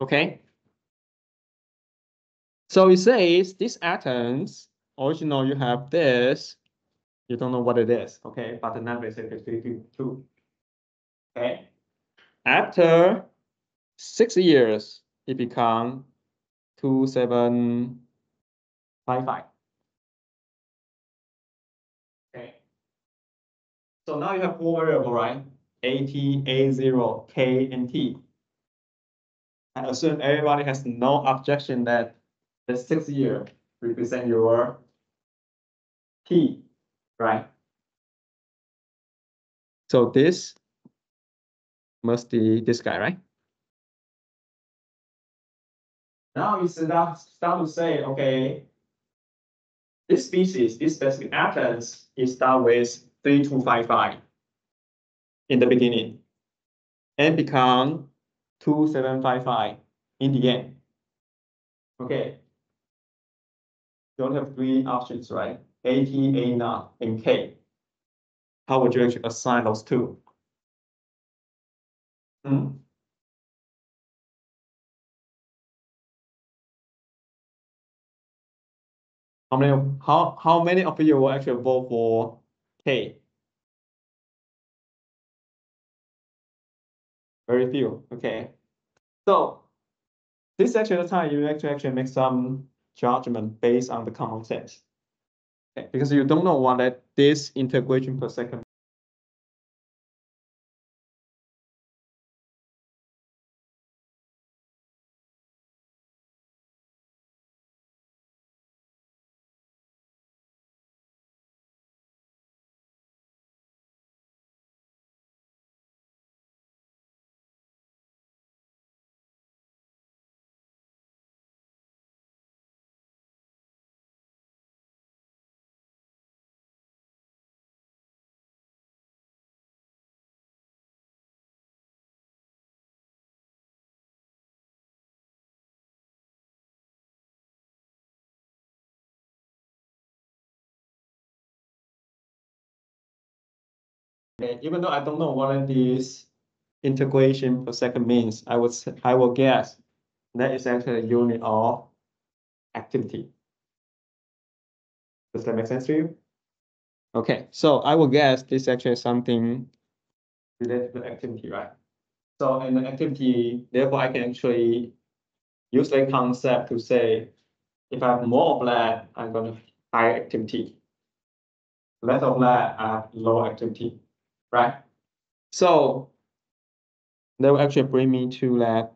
Okay? So it says these atoms, original you have this, you don't know what it is, okay? But the number is actually two. Okay? After six years, it become two, seven, five, five. Okay. So now you have four variable, right? A, T, A zero, K, and T. I assume everybody has no objection that the six year represent your T, right? So this must be this guy, right? Now you start, start to say, okay, this species, this specific atoms, is start with three two five five in the beginning and become two seven five five in the end. Okay. You only have three options, right? A, T, A naught, and K. How would you actually assign those two? Hmm? How many, how, how many of you will actually vote for K? Very few, okay. So this actually the time you actually actually make some judgment based on the common sense. Okay, because you don't know what that disintegration per second Okay, even though I don't know what this integration per second means, I would, I will guess that is actually a unit of activity. Does that make sense to you? Okay, so I will guess this actually is something related to activity, right? So in the activity, therefore I can actually use that concept to say If I have more of that, I'm gonna have high activity. Less of that, I have low activity, right? So that will actually bring me to that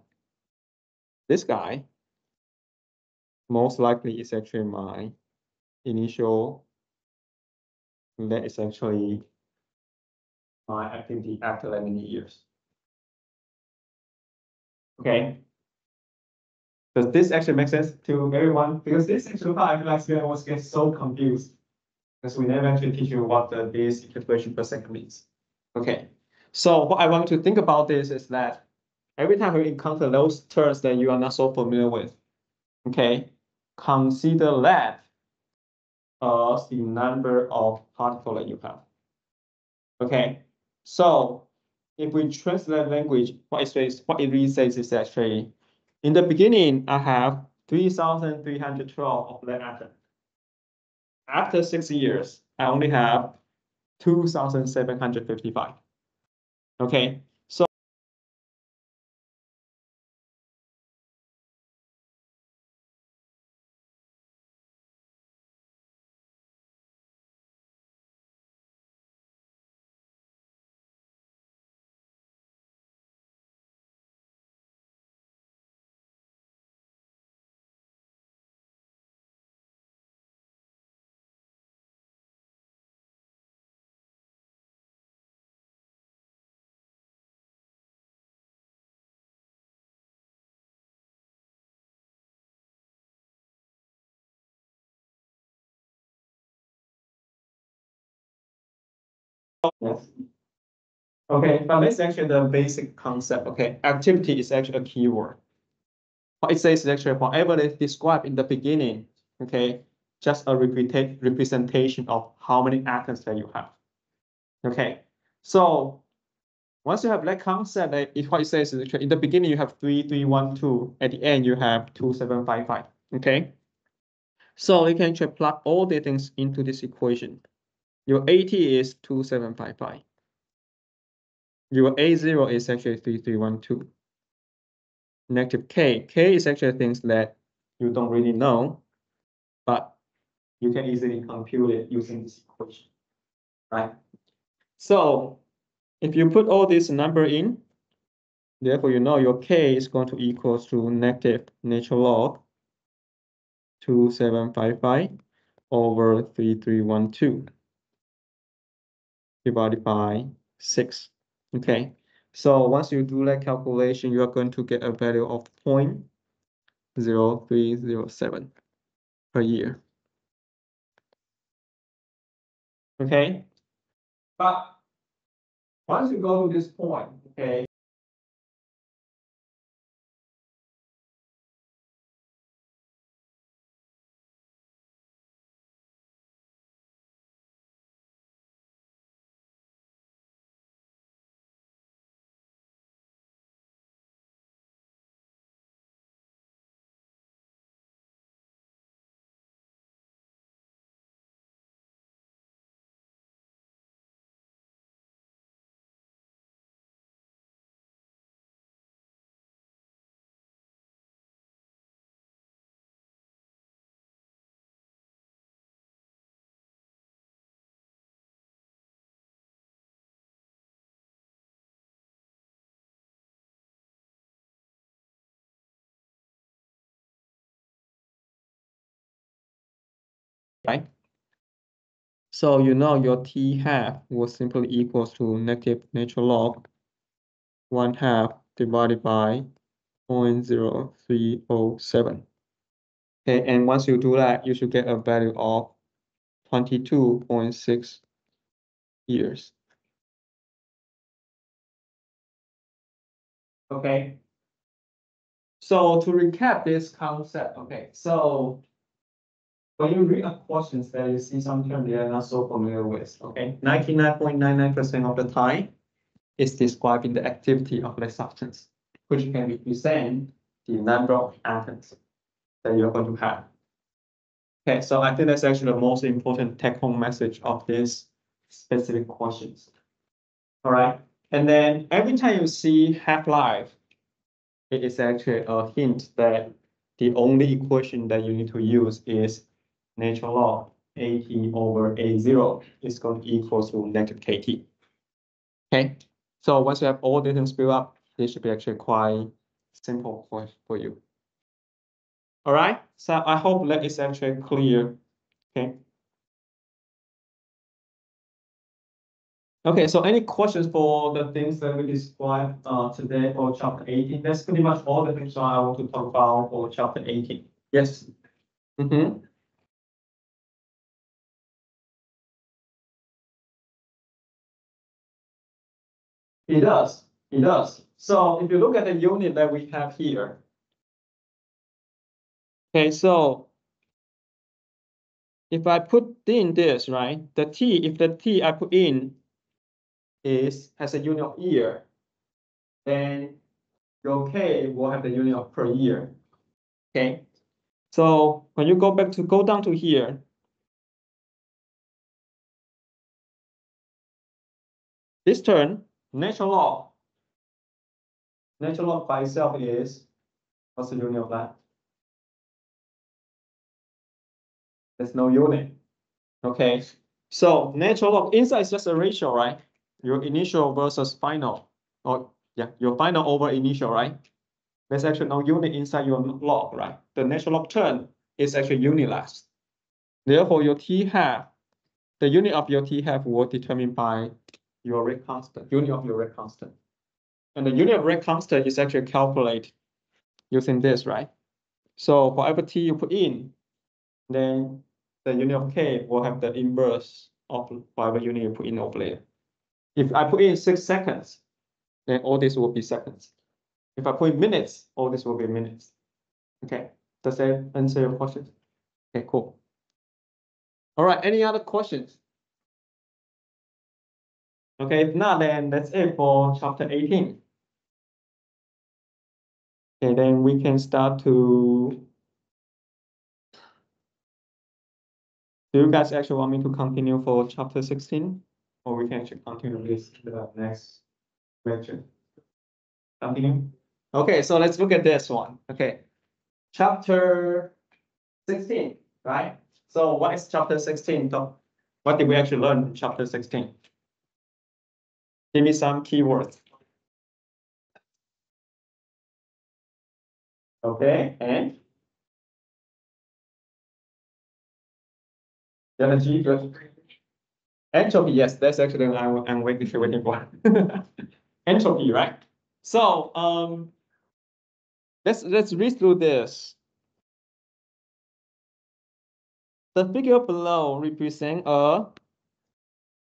this guy most likely is actually my initial that is actually my activity after that many years. Okay. Does this actually make sense to everyone? Because this actually part I feel like students always get so confused. Because we never actually teach you what the disintegration per second means. Okay, so what I want to think about this is that every time we encounter those terms that you are not so familiar with, okay, consider that as the number of particles that you have. Okay, so if we translate language, what it says, what it really says is actually, in the beginning, I have three thousand three hundred twelve of that atom. After six years, I only have two thousand seven hundred fifty-five. Okay, Okay, but this is actually the basic concept, okay? Activity is actually a keyword. What it says is actually whatever is described in the beginning, okay? Just a representa- representation of how many atoms that you have. Okay, so once you have that concept, if what it says is actually in the beginning you have three, three, one, two, at the end you have two, seven, five, five, okay? So you can actually plug all the things into this equation. Your AT is two seven five five. Your A zero is actually three three one two. Negative K, K is actually things that you don't really know, but you can easily compute it using this equation, right? So if you put all this number in, therefore you know your K is going to equals to negative natural log two seven five five over three three one two divided by six. Okay, so once you do that calculation, you are going to get a value of point zero three zero seven per year. Okay, but once you go to this point, okay, right? So you know your t half will simply equals to negative natural log one half divided by 0.0307. Okay, and once you do that, you should get a value of twenty-two point six years. Okay. So to recap this concept, okay, so when you read a questions that you see some term they are not so familiar with, okay? Ninety-nine point nine nine percent of the time is describing the activity of the substance, which can represent the number of atoms that you're going to have. Okay, so I think that's actually the most important take-home message of this specific questions. All right, and then every time you see half-life, it is actually a hint that the only equation that you need to use is natural log AT over A zero is going to equal to negative KT. Okay, so once you have all the things built up, this should be actually quite simple for, for you. All right, so I hope that is actually clear. Okay. Okay, so any questions for the things that we described uh, today for chapter 18? That's pretty much all the things I want to talk about for chapter 18. Yes. Mm-hmm. It does, it does. So if you look at the unit that we have here. Okay, so if I put in this, right, the T, if the T I put in is has a unit of year, then your K will have the unit of per year. Okay, so when you go back to go down to here, this term, natural log, natural log by itself is, what's the unit of that? There's no unit. Okay, so natural log inside is just a ratio, right? Your initial versus final, or yeah, your final over initial, right? There's actually no unit inside your log, right? The natural log term is actually unitless. Therefore, your t half, the unit of your t half will determined by your rate constant, unit of your rate constant. And the unit of rate constant is actually calculated using this, right? So whatever t you put in, then the unit of k will have the inverse of whatever unit you put in over there. If I put in six seconds, then all this will be seconds. If I put in minutes, all this will be minutes. Okay, does that answer your question? Okay, cool. All right, any other questions? Okay, if not, then that's it for chapter eighteen. Okay, then we can start to. Do you guys actually want me to continue for chapter sixteen? Or we can actually continue this the next lecture? Continue? Okay, so let's look at this one. Okay. Chapter sixteen, right? So what is chapter sixteen? So What did we actually learn in chapter sixteen? Give me some keywords. Okay, and? Energy. Entropy, yes, that's actually what I'm, I'm waiting, waiting for. Entropy, right? So, um, let's, let's read through this. The figure below represent a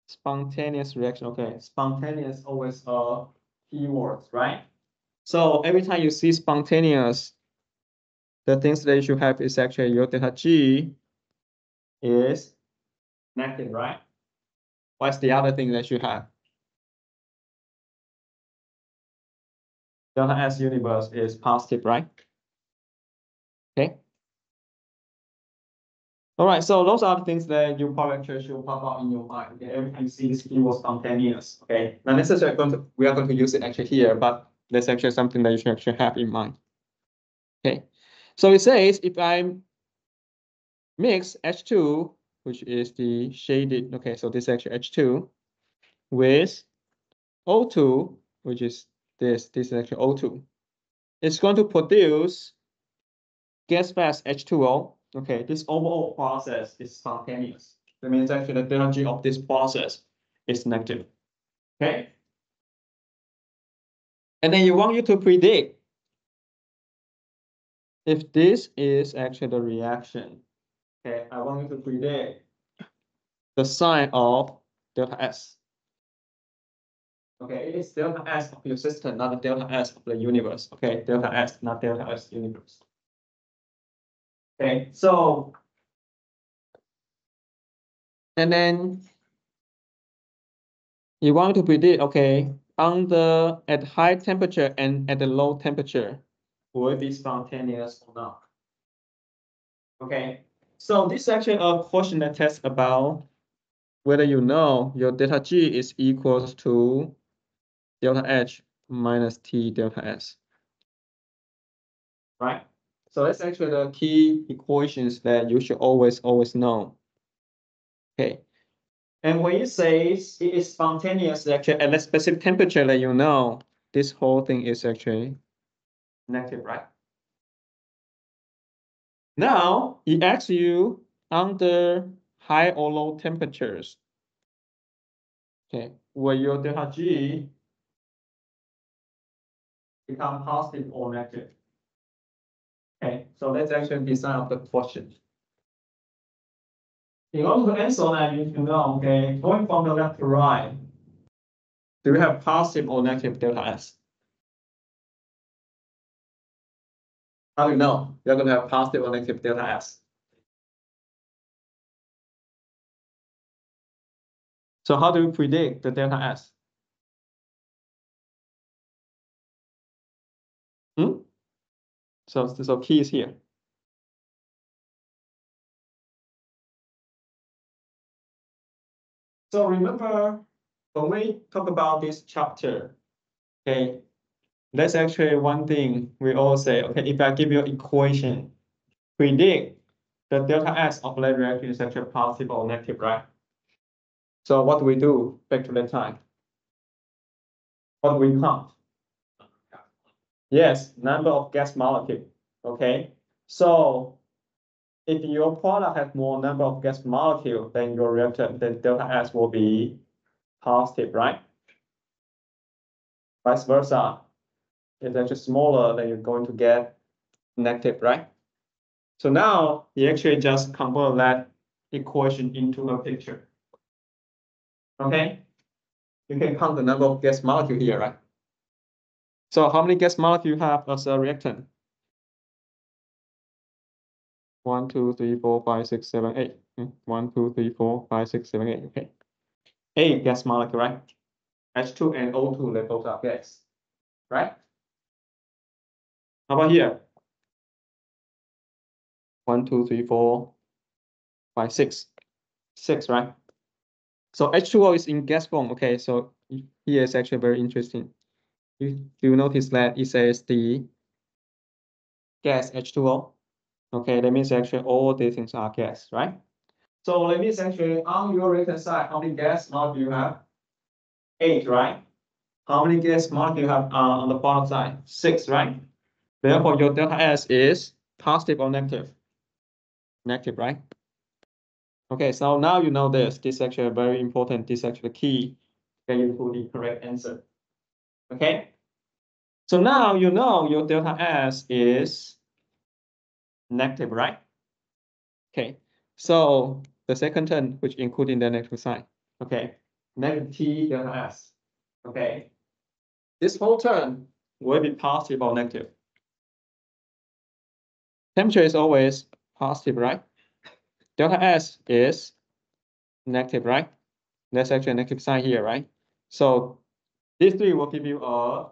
spontaneous reaction. Okay, spontaneous always a keyword, right? So every time you see spontaneous, the things that you should have is actually your delta G is negative, right? What's the other thing that you have? Delta S universe is positive, right? Okay. All right, so those are the things that you probably actually should pop out in your mind. Okay, every time you see this keyword spontaneous, okay? Not necessarily going to, we are going to use it actually here, but that's actually something that you should actually have in mind. Okay, so it says if I mix H2 which is the shaded, okay, so this is actually H2 with O2, which is this, this is actually O2. It's going to produce gas phase H2O. Okay, this overall process is spontaneous. That means actually the energy of this process is negative. Okay. And then you want you to predict if this is actually the reaction Okay, I want you to predict the sign of delta S. Okay, it is delta S of your system, not the delta S of the universe. Okay, delta S, not delta S universe. Okay, so and then you want to predict, okay, on the at high temperature and at the low temperature, will it be spontaneous or not? Okay, so this is actually a question that tests about whether you know your delta G is equals to delta H minus T delta S. Right? So that's actually the key equations that you should always, always know. Okay. And when you say it is spontaneous, actually at a specific temperature that you know, this whole thing is actually negative, right? Now, it asks you under high or low temperatures. Okay, where your delta G become positive or negative. Okay, so that's actually design of the question. In order to answer that, you need to know, okay, going from the left to right, do we have positive or negative delta S? How do you know you're going to have positive or negative delta S? So how do you predict the delta S? So, so key is here. So remember, when we talk about this chapter, okay, that's actually one thing we all say, okay, if I give you an equation, predict the delta S of lead reaction is actually positive or negative, right? So what do we do back to that time? What do we count? Yes, number of gas molecule, okay? So if your product has more number of gas molecule than your reactant, then delta S will be positive, right? Vice versa. If actually smaller, then you're going to get negative, right? So now you actually just convert that equation into a picture. Okay? You can count the number of gas molecule here, right? So how many gas molecule you have as a reactant? One, two, three, four, five, six, seven, eight. Hmm, One, two, three, four, five, six, seven, eight. Okay. Eight gas molecule, right? H2 and O2, they both are gas, right? How about here? One, two, three, four, five, six. Six, right? So H2O is in gas form. Okay, so here is actually very interesting. You you notice that it says the gas H2O. Okay, that means actually all these things are gas, right? So that means actually on your right hand side, how many gas molecule you have? Eight, right? How many gas molecule you have uh, on the bottom side? Six, right? Therefore, your delta S is positive or negative? Negative, right? Okay, so now you know this. This is actually very important. This is actually key to get you to the correct answer. Okay? So now you know your delta S is negative, right? Okay, so the second term, which including the negative sign, okay, negative T delta S, okay. This whole term will be positive or negative. Temperature is always positive, right? Delta S is negative, right? That's actually a negative sign here, right? So these three will give you a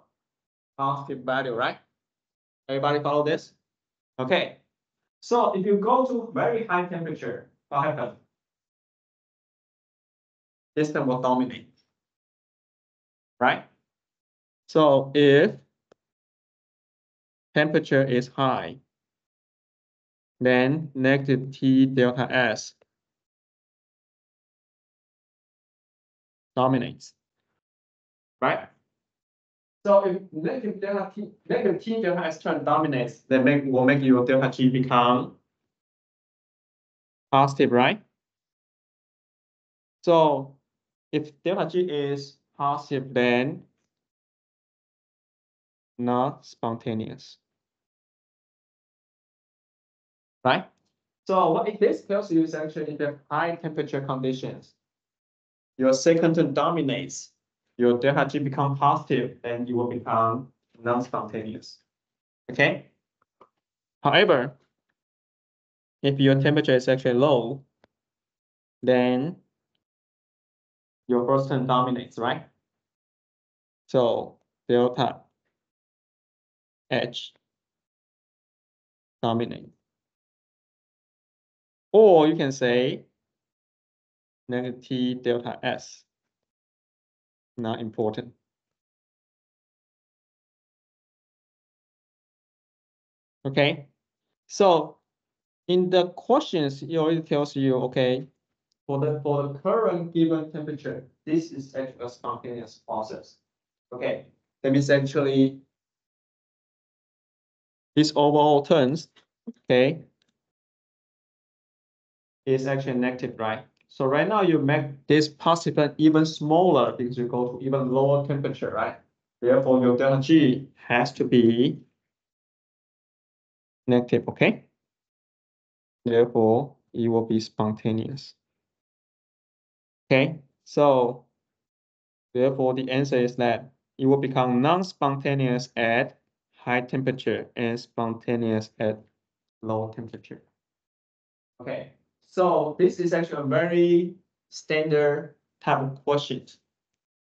positive value, right? Everybody follow this? Okay. So if you go to very high temperature, what happens? This term will dominate. Right? So if temperature is high, then negative T delta S dominates. Right? So if negative delta T, negative T delta S term dominates, then make, will make your delta G become positive, right? So if delta G is positive, then not spontaneous. Right? So what if this tells you is actually in the high temperature conditions, your second dominates, your delta G become positive, then you will become non-spontaneous. Okay? However, if your temperature is actually low, then your first term dominates, right? So delta H dominate. Or you can say negative delta S. Not important. Okay, So in the questions, it already tells you, okay, for the, for the current given temperature, this is actually a spontaneous process. Okay, that means actually this overall turns, okay, is actually negative, right? So right now you make this participant even smaller because you go to even lower temperature, right? Therefore, your delta G has to be negative, okay? Therefore, it will be spontaneous. Okay, so therefore the answer is that it will become non-spontaneous at high temperature and spontaneous at low temperature. Okay, so this is actually a very standard type of question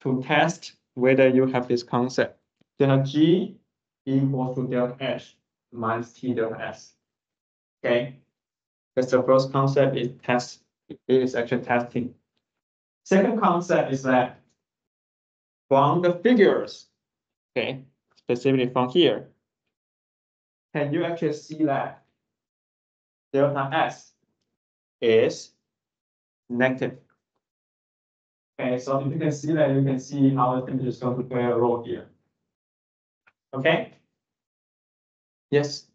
to test whether you have this concept. Delta G equals to delta H minus T delta S. Okay, that's the first concept is test, it is actually testing. Second concept is that from the figures, okay, specifically from here, can you actually see that delta S is negative? Okay, so if you can see that, you can see how the temperature is going to play a role here. Okay? Yes.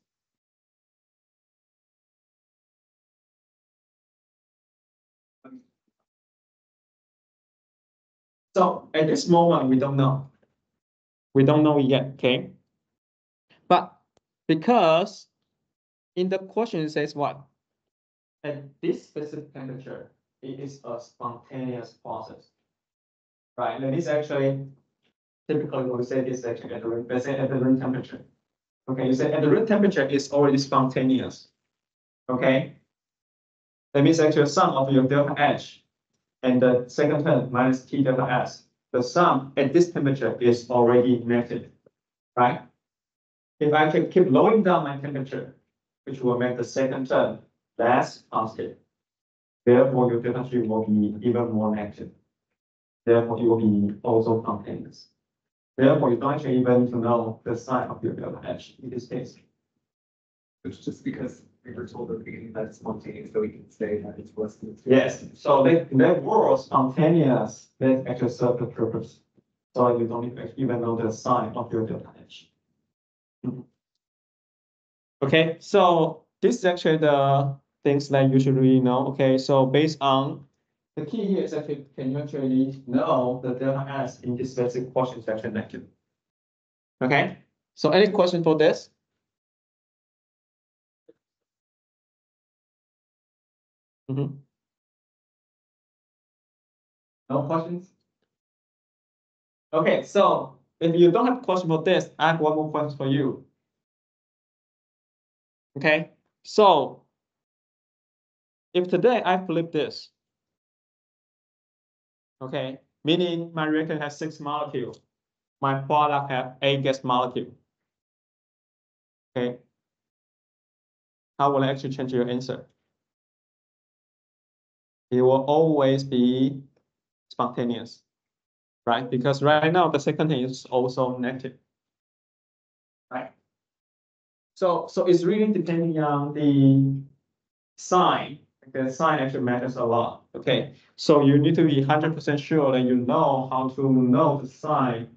So at this moment, we don't know. We don't know yet, okay? But because in the question it says what? At this specific temperature, it is a spontaneous process. Right, and this actually typically we say this actually at the room, let's say at the room temperature. Okay, you say at the room temperature is already spontaneous. Okay? That means actually sum of your delta H and the second term minus T delta S. The sum at this temperature is already negative, right? If I can keep lowering down my temperature, which will make the second term less positive. Therefore, your delta G will be even more negative. Therefore, it will be also spontaneous. Therefore, you don't actually even need to know the sign of your delta H in this case. It's just because we were told at the beginning that it's spontaneous, so we can say that it's less than. Yes, so that, that word spontaneous, that actually serve the purpose. So you don't even know the sign of your delta H. Mhm. Okay, so this is actually the things that you should really know. Okay, so based on the key here is actually, can you actually know the delta S in this specific question is actually negative? Okay, so any question for this? Mhm. No questions? Okay, so if you don't have a question for this, I have one more question for you. Okay, so if today I flip this, okay, meaning my reactant has six molecules, my product have eight gas molecule. Okay. How will I actually change your answer? It will always be spontaneous, right? Because right now the second thing is also negative. Right? So, so it's really depending on the sign. The sign actually matters a lot, okay? So you need to be hundred percent sure that you know how to know the sign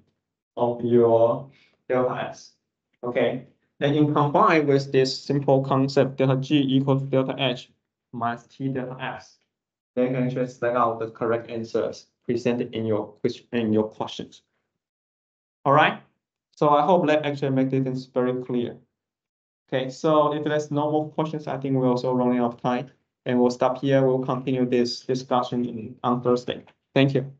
of your delta S, okay? then in combined with this simple concept delta G equals delta H minus T delta S, then you can actually select out the correct answers presented in your question, in your questions. All right, so I hope that actually make things very clear. Okay, so if there's no more questions, I think we're also running out of time. And we'll stop here. We'll continue this discussion on Thursday. Thank you.